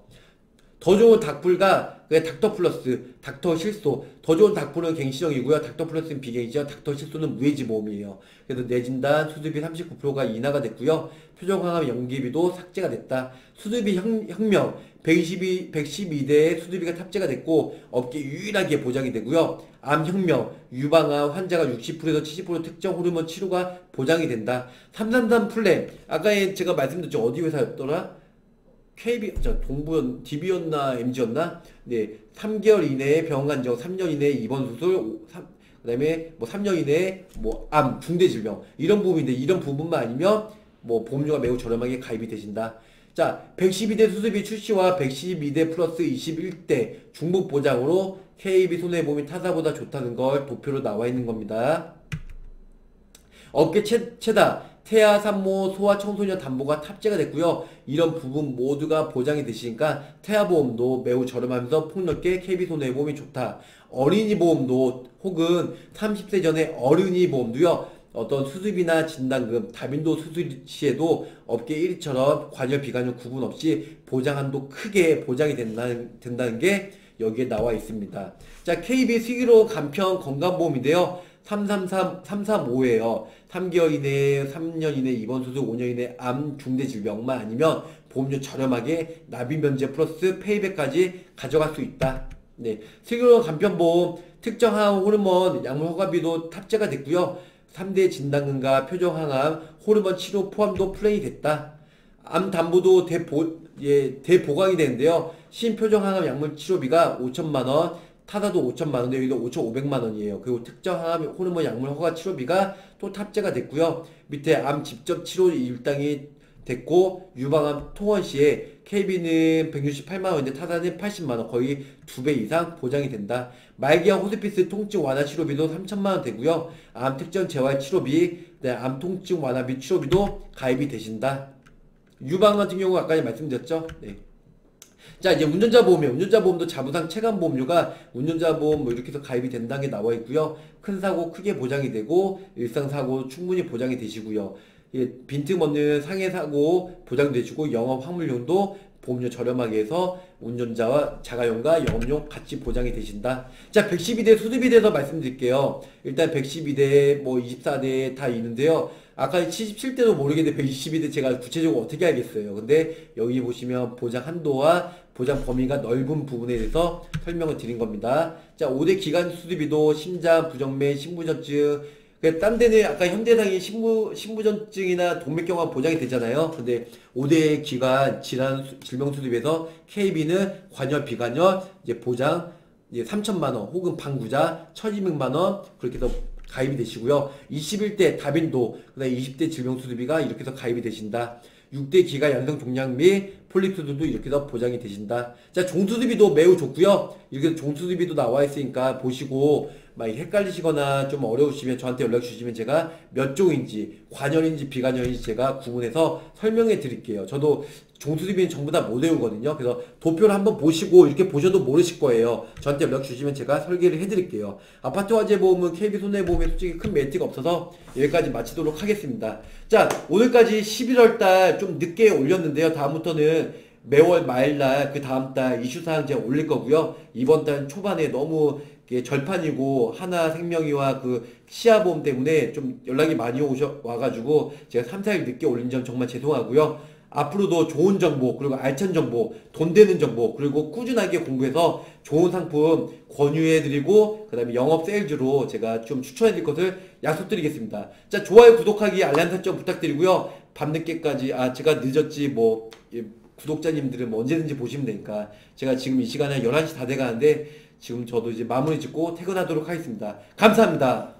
더 좋은 닥불과 그 닥터 플러스 닥터 실소. 더 좋은 닥불은 갱신형이고요. 닥터 플러스는 비갱이죠 닥터 실소는 무해지 보험이에요. 그래서 내진단 수술비 39%가 인하가 됐고요. 표정항암 연기비도 삭제가 됐다. 수술비 혁, 혁명 112, 112대의 수술비가 탑재가 됐고 업계 유일하게 보장이 되고요 암혁명, 유방암 환자가 60%에서 70% 특정 호르몬 치료가 보장이 된다. 333 플랜, 아까 제가 말씀드렸죠. 어디 회사였더라? KB, 저 동부연, DB였나, MG였나? 네, 3개월 이내에 병원 간정, 3년 이내에 입원 수술, 오- 삼- 그다음에 뭐 3년 이내에 뭐 암, 중대 질병 이런 부분인데 이런 부분만 아니면 뭐 보험료가 매우 저렴하게 가입이 되신다. 자, 112대 수습비 출시와 112대 플러스 21대 중복 보장으로 KB 손해보험이 타사보다 좋다는 걸 도표로 나와 있는 겁니다. 업계 최, 최다 태아, 산모, 소아, 청소년 담보가 탑재가 됐고요. 이런 부분 모두가 보장이 되시니까 태아 보험도 매우 저렴하면서 폭넓게 KB 손해보험이 좋다. 어린이 보험도 혹은 30세 전에 어른이 보험도요. 어떤 수습이나 진단금, 다빈도 수술 시에도 업계 1위처럼 관여 비관여 구분 없이 보장 한도 크게 보장이 된다는, 된다는 게 여기에 나와 있습니다. 자, KB 슬기로운 간편 건강보험인데요. 333, 335예요. 3개월 이내에 3년 이내 입원 수술 5년 이내 암 중대 질병만 아니면 보험료 저렴하게 납입 면제 플러스 payback까지 가져갈 수 있다. 네, 슬기로운 간편보험 특정 항암 호르몬 약물 허가비도 탑재가 됐고요. 3대 진단금과 표적항암 호르몬 치료 포함도 플레이됐다. 암 담보도 대보, 예, 대보강이 되는데요. 신표적항암 약물 치료비가 5천만 원, 타사도 5천만 원인데 여기도 5,500만 원이에요. 그리고 특정 항암 호르몬 약물 허가 치료비가 또 탑재가 됐고요. 밑에 암 직접 치료 일당이 됐고 유방암 통원 시에 KB는 168만 원인데 타사는 80만 원 거의 두 배 이상 보장이 된다. 말기암 호스피스 통증 완화 치료비도 3천만 원 되고요. 암 특정 재활 치료비, 네, 암 통증 완화 비 치료비도 가입이 되신다. 유방 같은 경우 아까 말씀드렸죠. 네. 자 이제 운전자 보험이요. 운전자 보험도 자부상 체감 보험료가 운전자 보험 뭐 이렇게 해서 가입이 된다는 게 나와 있고요. 큰 사고 크게 보장이 되고 일상 사고 충분히 보장이 되시고요. 예, 빈틈 없는 상해 사고 보장되시고 영업 확물용도 보험료 저렴하게 해서 운전자와 자가용과 영업용 같이 보장이 되신다. 자, 112대 수습에 대해서 말씀드릴게요. 일단 112대, 뭐 24대 다 있는데요. 아까 77대도 모르겠는데 122대 제가 구체적으로 어떻게 알겠어요. 근데 여기 보시면 보장 한도와 보장 범위가 넓은 부분에 대해서 설명을 드린 겁니다. 자, 5대 기간 수습비도 심장, 부정맥, 신부전증, 그딴 데는 아까 현대상이 신부, 신부전증이나 동맥경화 보장이 되잖아요. 근데 5대 기간 질환, 수- 질병 수습에서 KB는 관여, 비관여, 이제 보장, 이제 3천만 원 혹은 방구자 1,200만 원 그렇게 해서 가입이 되시고요. 21대 다빈도 그 다음에 20대 질병 수술비가 이렇게 해서 가입이 되신다. 6대 기가 양성 종양 및 폴립수술도 이렇게 해서 보장이 되신다. 자, 종수술비도 매우 좋고요. 이렇게 종수술비도 나와 있으니까 보시고 막 헷갈리시거나 좀 어려우시면 저한테 연락 주시면 제가 몇 종인지 관열인지 비관열인지 제가 구분해서 설명해 드릴게요. 저도 종수술비는 전부 다 못 외우거든요. 그래서 도표를 한번 보시고 이렇게 보셔도 모르실 거예요. 저한테 연락 주시면 제가 설계를 해드릴게요. 아파트 화재 보험은 KB 손해보험에 솔직히 큰 메리트가 없어서 여기까지 마치도록 하겠습니다. 자, 오늘까지 11월달 좀 늦게 올렸는데요. 다음부터는 매월 말날 그 다음 달 이슈 사항 제가 올릴 거고요. 이번 달 초반에 너무 절판이고 하나 생명이와 그 시아보험 때문에 좀 연락이 많이 오셔 와가지고 제가 3, 4일 늦게 올린 점 정말 죄송하고요. 앞으로도 좋은 정보 그리고 알찬 정보 돈 되는 정보 그리고 꾸준하게 공부해서 좋은 상품 권유해드리고 그 다음에 영업 세일즈로 제가 좀 추천해드릴 것을 약속드리겠습니다 자 좋아요 구독하기 알람 설정 부탁드리고요 밤늦게까지 아 제가 늦었지 뭐 예, 구독자님들은 뭐 언제든지 보시면 되니까 제가 지금 이 시간에 11시 다 돼가는데 지금 저도 이제 마무리 짓고 퇴근하도록 하겠습니다. 감사합니다